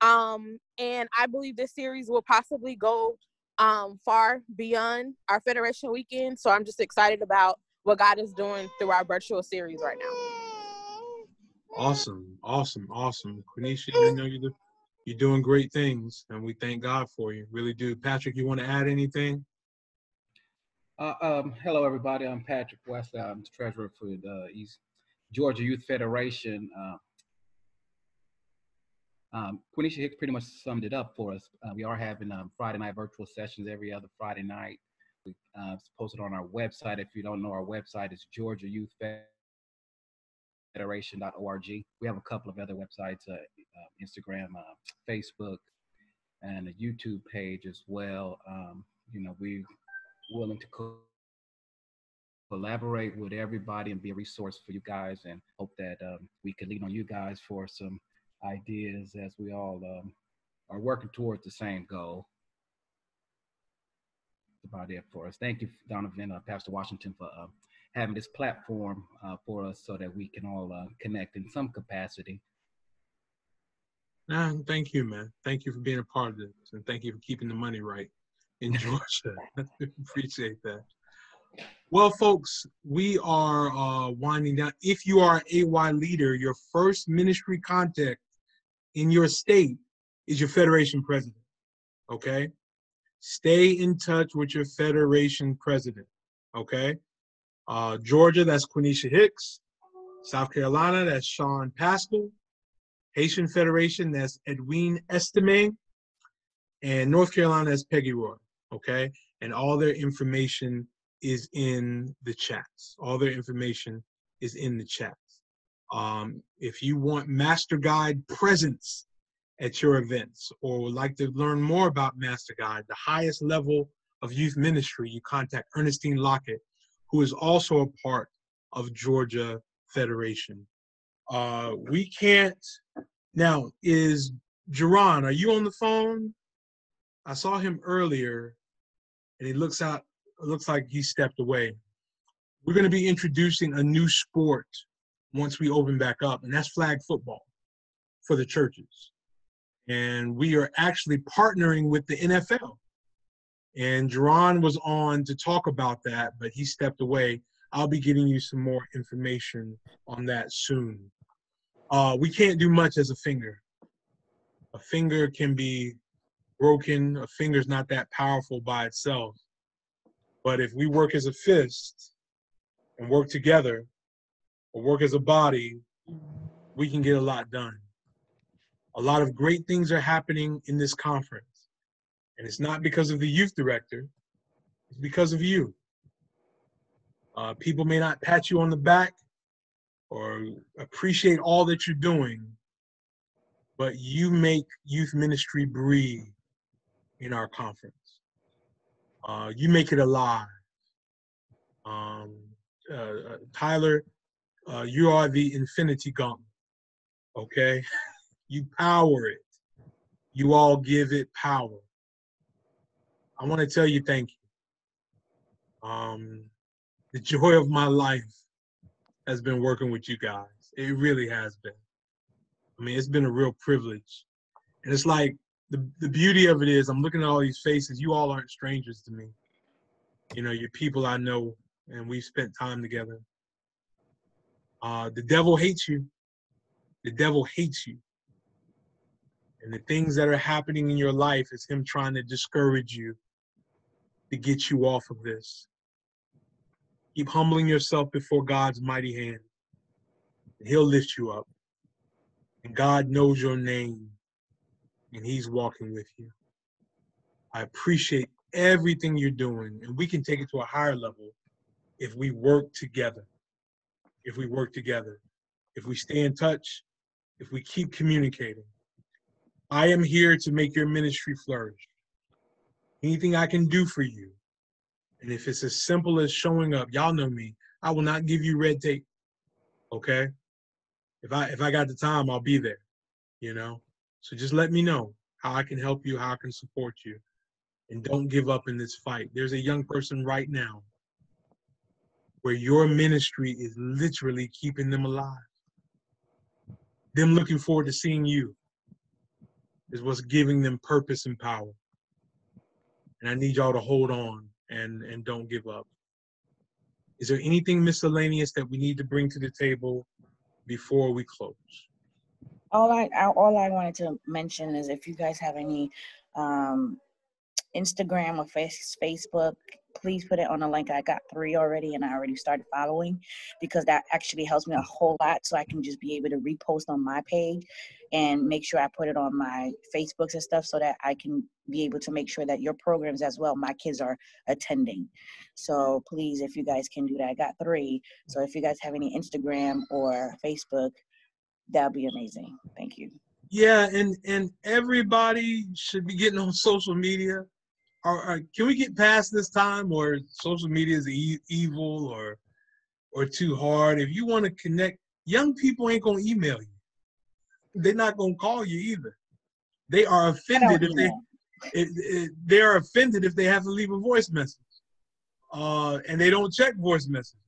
Um, and I believe this series will possibly go um, far beyond our Federation weekend. So I'm just excited about what God is doing through our virtual series right now. Awesome, awesome, awesome. Quenisha, I know you're, you're doing great things, and we thank God for you. Really do. Patrick, you want to add anything? Uh, um, hello, everybody. I'm Patrick West. I'm the treasurer for the East Georgia Youth Federation. Uh, um, Quenisha Hicks pretty much summed it up for us. Uh, we are having um, Friday night virtual sessions every other Friday night. We, uh, posted on our website. If you don't know our website, it's Georgia Youth Federation.org. We have a couple of other websites, uh, uh, Instagram, uh, Facebook, and a YouTube page as well. Um, you know, we're willing to co- collaborate with everybody and be a resource for you guys and hope that um, we can lean on you guys for some ideas as we all um, are working towards the same goal. That's about it for us. Thank you, Donovan, uh, Pastor Washington, for uh, having this platform uh, for us so that we can all uh, connect in some capacity. Nah, thank you, man. Thank you for being a part of this, and thank you for keeping the money right in Georgia. Appreciate that. Well, folks, we are uh, winding down. If you are an AY leader, your first ministry contact in your state is your federation president. Okay? Stay in touch with your federation president. Okay? Uh, Georgia, that's Quenisha Hicks. South Carolina, that's Sean Pascal. Haitian Federation, that's Edwin Estime. And North Carolina, that's Peggy Roy. Okay? And all their information is in the chats. All their information is in the chats. Um, if you want Master Guide presence at your events or would like to learn more about Master Guide, the highest level of youth ministry, you contact Ernestine Lockett, who is also a part of Georgia Federation. Uh, we can't. Now, is Jerron, are you on the phone? I saw him earlier and he looks out looks like he stepped away. We're going to be introducing a new sport once we open back up, and that's flag football for the churches. And we are actually partnering with the NFL. And Jerron was on to talk about that, but he stepped away. I'll be getting you some more information on that soon. Uh, we can't do much as a finger. A finger can be broken. A finger's not that powerful by itself. But if we work as a fist and work together or work as a body, we can get a lot done. A lot of great things are happening in this conference. And it's not because of the youth director, it's because of you. Uh, people may not pat you on the back or appreciate all that you're doing, but you make youth ministry breathe in our conference. Uh, you make it alive. Um, uh, uh, Tyler, uh, you are the infinity gauntlet. Okay, you power it. You all give it power. I want to tell you thank you. Um, the joy of my life has been working with you guys. It really has been. I mean, it's been a real privilege. And it's like the, the beauty of it is I'm looking at all these faces. You all aren't strangers to me. You know, you're people I know and we've spent time together. Uh, the devil hates you. The devil hates you. And the things that are happening in your life is him trying to discourage you to get you off of this. Keep humbling yourself before God's mighty hand. He'll lift you up. And God knows your name and he's walking with you. I appreciate everything you're doing, and we can take it to a higher level if we work together. If we work together, if we stay in touch, if we keep communicating. I am here to make your ministry flourish. Anything I can do for you, and if it's as simple as showing up, y'all know me. I will not give you red tape. Okay? If I if I got the time, I'll be there. You know? So just let me know how I can help you, how I can support you. And don't give up in this fight. There's a young person right now where your ministry is literally keeping them alive. Them looking forward to seeing you is what's giving them purpose and power. And I need y'all to hold on and, and don't give up. Is there anything miscellaneous that we need to bring to the table before we close? all I all I wanted to mention is if you guys have any um, Instagram or face, Facebook, please put it on a link. I got three already, and I already started following because that actually helps me a whole lot. So I can just be able to repost on my page and make sure I put it on my Facebooks and stuff, so that I can be able to make sure that your programs as well, my kids are attending. So please, if you guys can do that, I got three. So if you guys have any Instagram or Facebook, that'd be amazing. Thank you. Yeah, and and everybody should be getting on social media. Or, or can we get past this time where social media is e- evil or or too hard? If you want to connect, young people ain't gonna email you. They're not gonna call you either. They are offended if they it, it, they are offended if they have to leave a voice message, uh, and they don't check voice messages.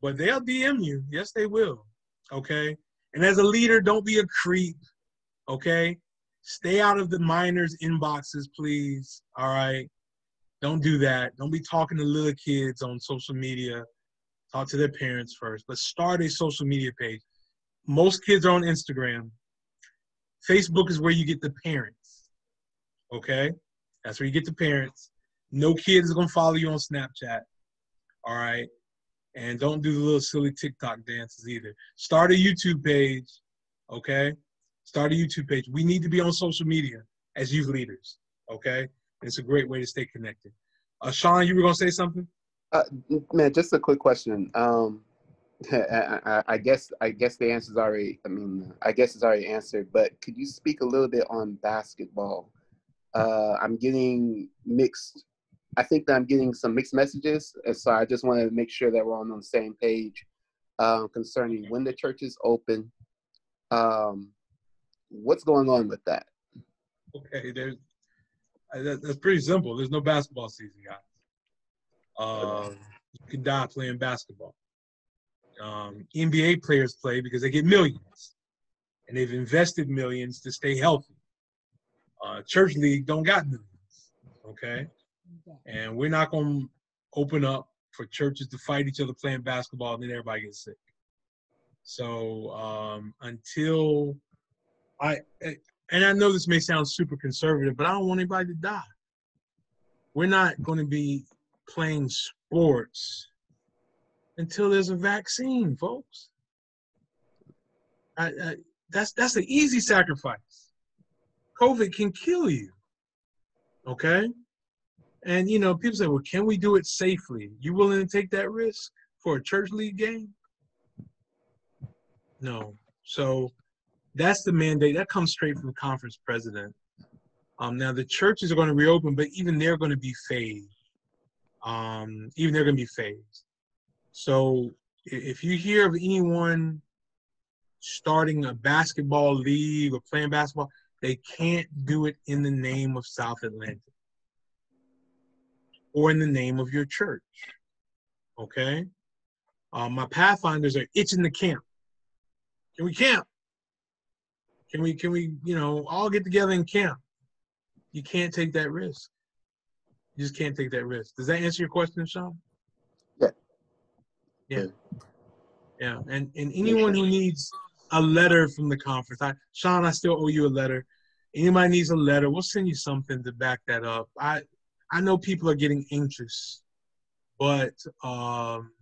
But they'll DM you. Yes, they will. Okay. And as a leader, don't be a creep. Okay. Stay out of the minors' inboxes, please. All right. Don't do that. Don't be talking to little kids on social media. Talk to their parents first. But start a social media page. Most kids are on Instagram. Facebook is where you get the parents. Okay? That's where you get the parents. No kid is gonna follow you on Snapchat. All right. And don't do the little silly TikTok dances either. Start a YouTube page. Okay? Start a YouTube page. We need to be on social media as youth leaders. Okay? It's a great way to stay connected. Uh, Sean, you were gonna say something? Uh, man, just a quick question. Um, I, I, I guess I guess the answer's already. I mean, I guess it's already answered. But could you speak a little bit on basketball? Uh, I'm getting mixed. I think that I'm getting some mixed messages, and so I just want to make sure that we're all on the same page um, concerning when the church is open. Um, what's going on with that? Okay, there's uh, that's pretty simple. There's no basketball season, guys. Um, you can die playing basketball. Um, NBA players play because they get millions, and they've invested millions to stay healthy. Uh, church league don't got millions, okay? And we're not going to open up for churches to fight each other playing basketball, and then everybody gets sick. So um, until I, and I know this may sound super conservative, but I don't want anybody to die. We're not going to be playing sports until there's a vaccine, folks. I, I, that's that's an easy sacrifice. COVID can kill you. Okay, and you know people say, "Well, can we do it safely?" You willing to take that risk for a church league game? No. So that's the mandate. That comes straight from the conference president. Um, now the churches are going to reopen, but even they're going to be phased. Um, even they're going to be phased. So if you hear of anyone starting a basketball league or playing basketball, they can't do it in the name of South Atlantic or in the name of your church. Okay? Um, my Pathfinders are itching to camp. Can we camp? Can we, can we, you know, all get together and camp? You can't take that risk. You just can't take that risk. Does that answer your question, Sean? Yeah. Yeah. Yeah. And and anyone who needs a letter from the conference, I Sean, I still owe you a letter. Anybody needs a letter, we'll send you something to back that up. I I know people are getting anxious, but um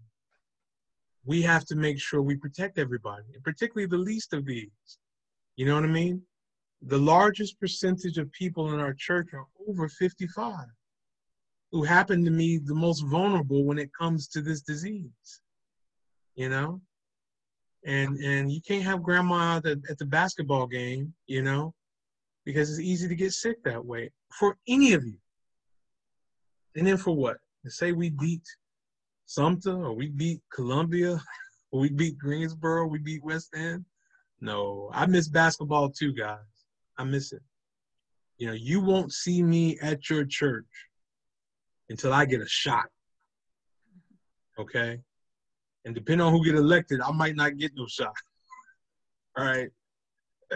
we have to make sure we protect everybody, and particularly the least of these. You know what I mean? The largest percentage of people in our church are over 55 who happen to be the most vulnerable when it comes to this disease. You know? And and you can't have grandma at the, at the basketball game, you know, because it's easy to get sick that way for any of you. And then for what? Say we beat Sumter or we beat Columbia or we beat Greensboro, we beat West End. No, I miss basketball too, guys. I miss it. You know, you won't see me at your church until I get a shot. Okay? And depending on who get elected, I might not get no shot. All right.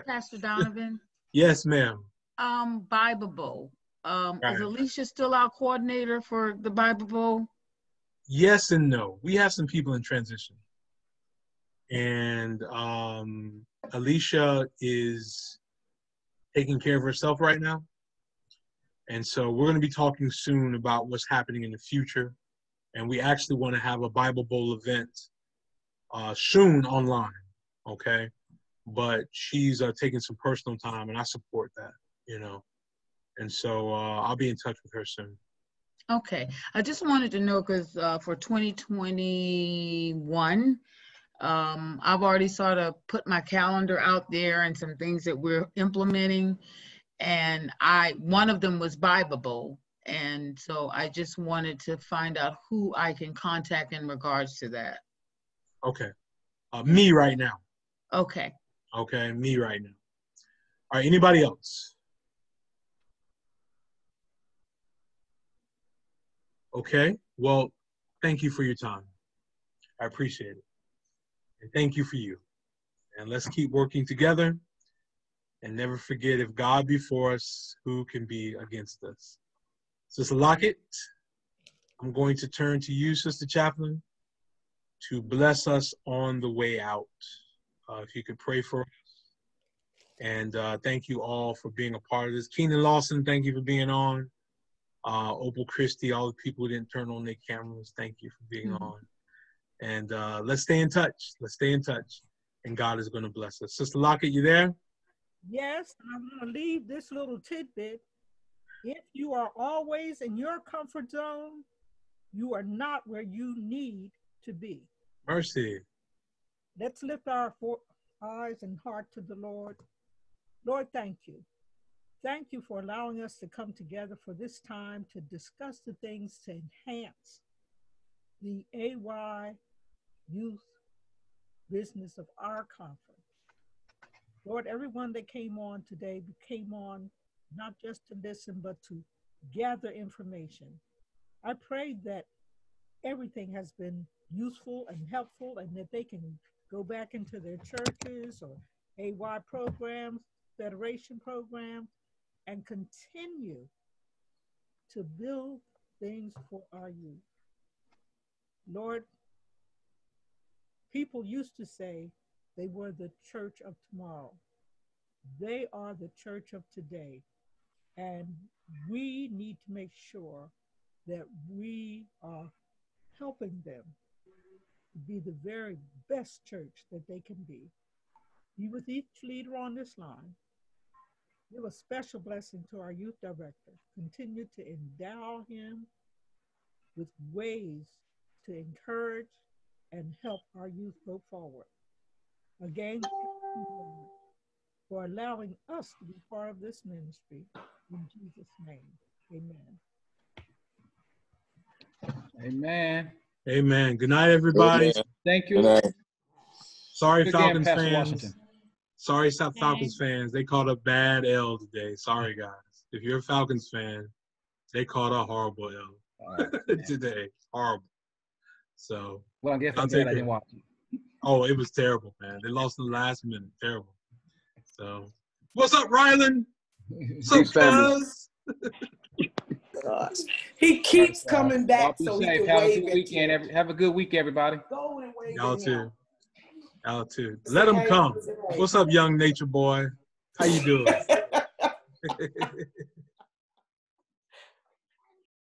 Pastor Donovan, Yes, ma'am. um, Bible Bowl. Um, is Alicia still our coordinator for the Bible Bowl? Yes and no. We have some people in transition. And um, Alicia is taking care of herself right now. And so we're going to be talking soon about what's happening in the future. And we actually want to have a Bible Bowl event uh, soon online. Okay. But she's uh, taking some personal time, and I support that, you know. And so uh, I'll be in touch with her soon. Okay, I just wanted to know because uh, for 2021, um, I've already sort of put my calendar out there and some things that we're implementing. And I, one of them was Bible. And so I just wanted to find out who I can contact in regards to that. Okay. Uh, me right now. Okay. Okay, me right now. All right, anybody else? Okay, well, thank you for your time. I appreciate it. And thank you for you. And let's keep working together. And never forget if God be for us, who can be against us? Sister Lockett, I'm going to turn to you, Sister Chaplain, to bless us on the way out. Uh, if you could pray for us. And uh, thank you all for being a part of this. Keenan Lawson, thank you for being on. Uh, Opal Christie, all the people who didn't turn on their cameras, thank you for being Mhm. on. And uh, let's stay in touch. Let's stay in touch. And God is going to bless us. Sister Lockett, you there? Yes, I'm going to leave this little tidbit. If you are always in your comfort zone, you are not where you need to be. Mercy. Let's lift our eyes and heart to the Lord. Lord, thank you. Thank you for allowing us to come together for this time to discuss the things to enhance the AY youth business of our conference. Lord, everyone that came on today came on not just to listen, but to gather information. I pray that everything has been useful and helpful and that they can go back into their churches or AY programs, federation programs, and continue to build things for our youth. Lord, people used to say they were the church of tomorrow. They are the church of today. And we need to make sure that we are helping them be the very best church that they can be. Be with each leader on this line. Give a special blessing to our youth director. Continue to endow him with ways to encourage and help our youth go forward. Again, thank you, Lord, for allowing us to be part of this ministry. In Jesus' name, amen. Amen. Amen. Good night, everybody. Amen. Thank you. Sorry, Good Falcons Pastor fans. Washington. Sorry, South Falcons fans. They called a bad L today. Sorry, guys. If you're a Falcons fan, they called a horrible L today. Horrible. So. Well, I guess I'll I'm glad I didn't watch it. Oh, it was terrible, man. They lost in the last minute. Terrible. So, what's up, Rylan? What's up, Peace, family. He keeps coming back Y'all so be he safe. can Have a good weekend. Every, have a good week, everybody. Go and wave Y'all too. Y'all too. Let them come. What's up, young nature boy? How you doing?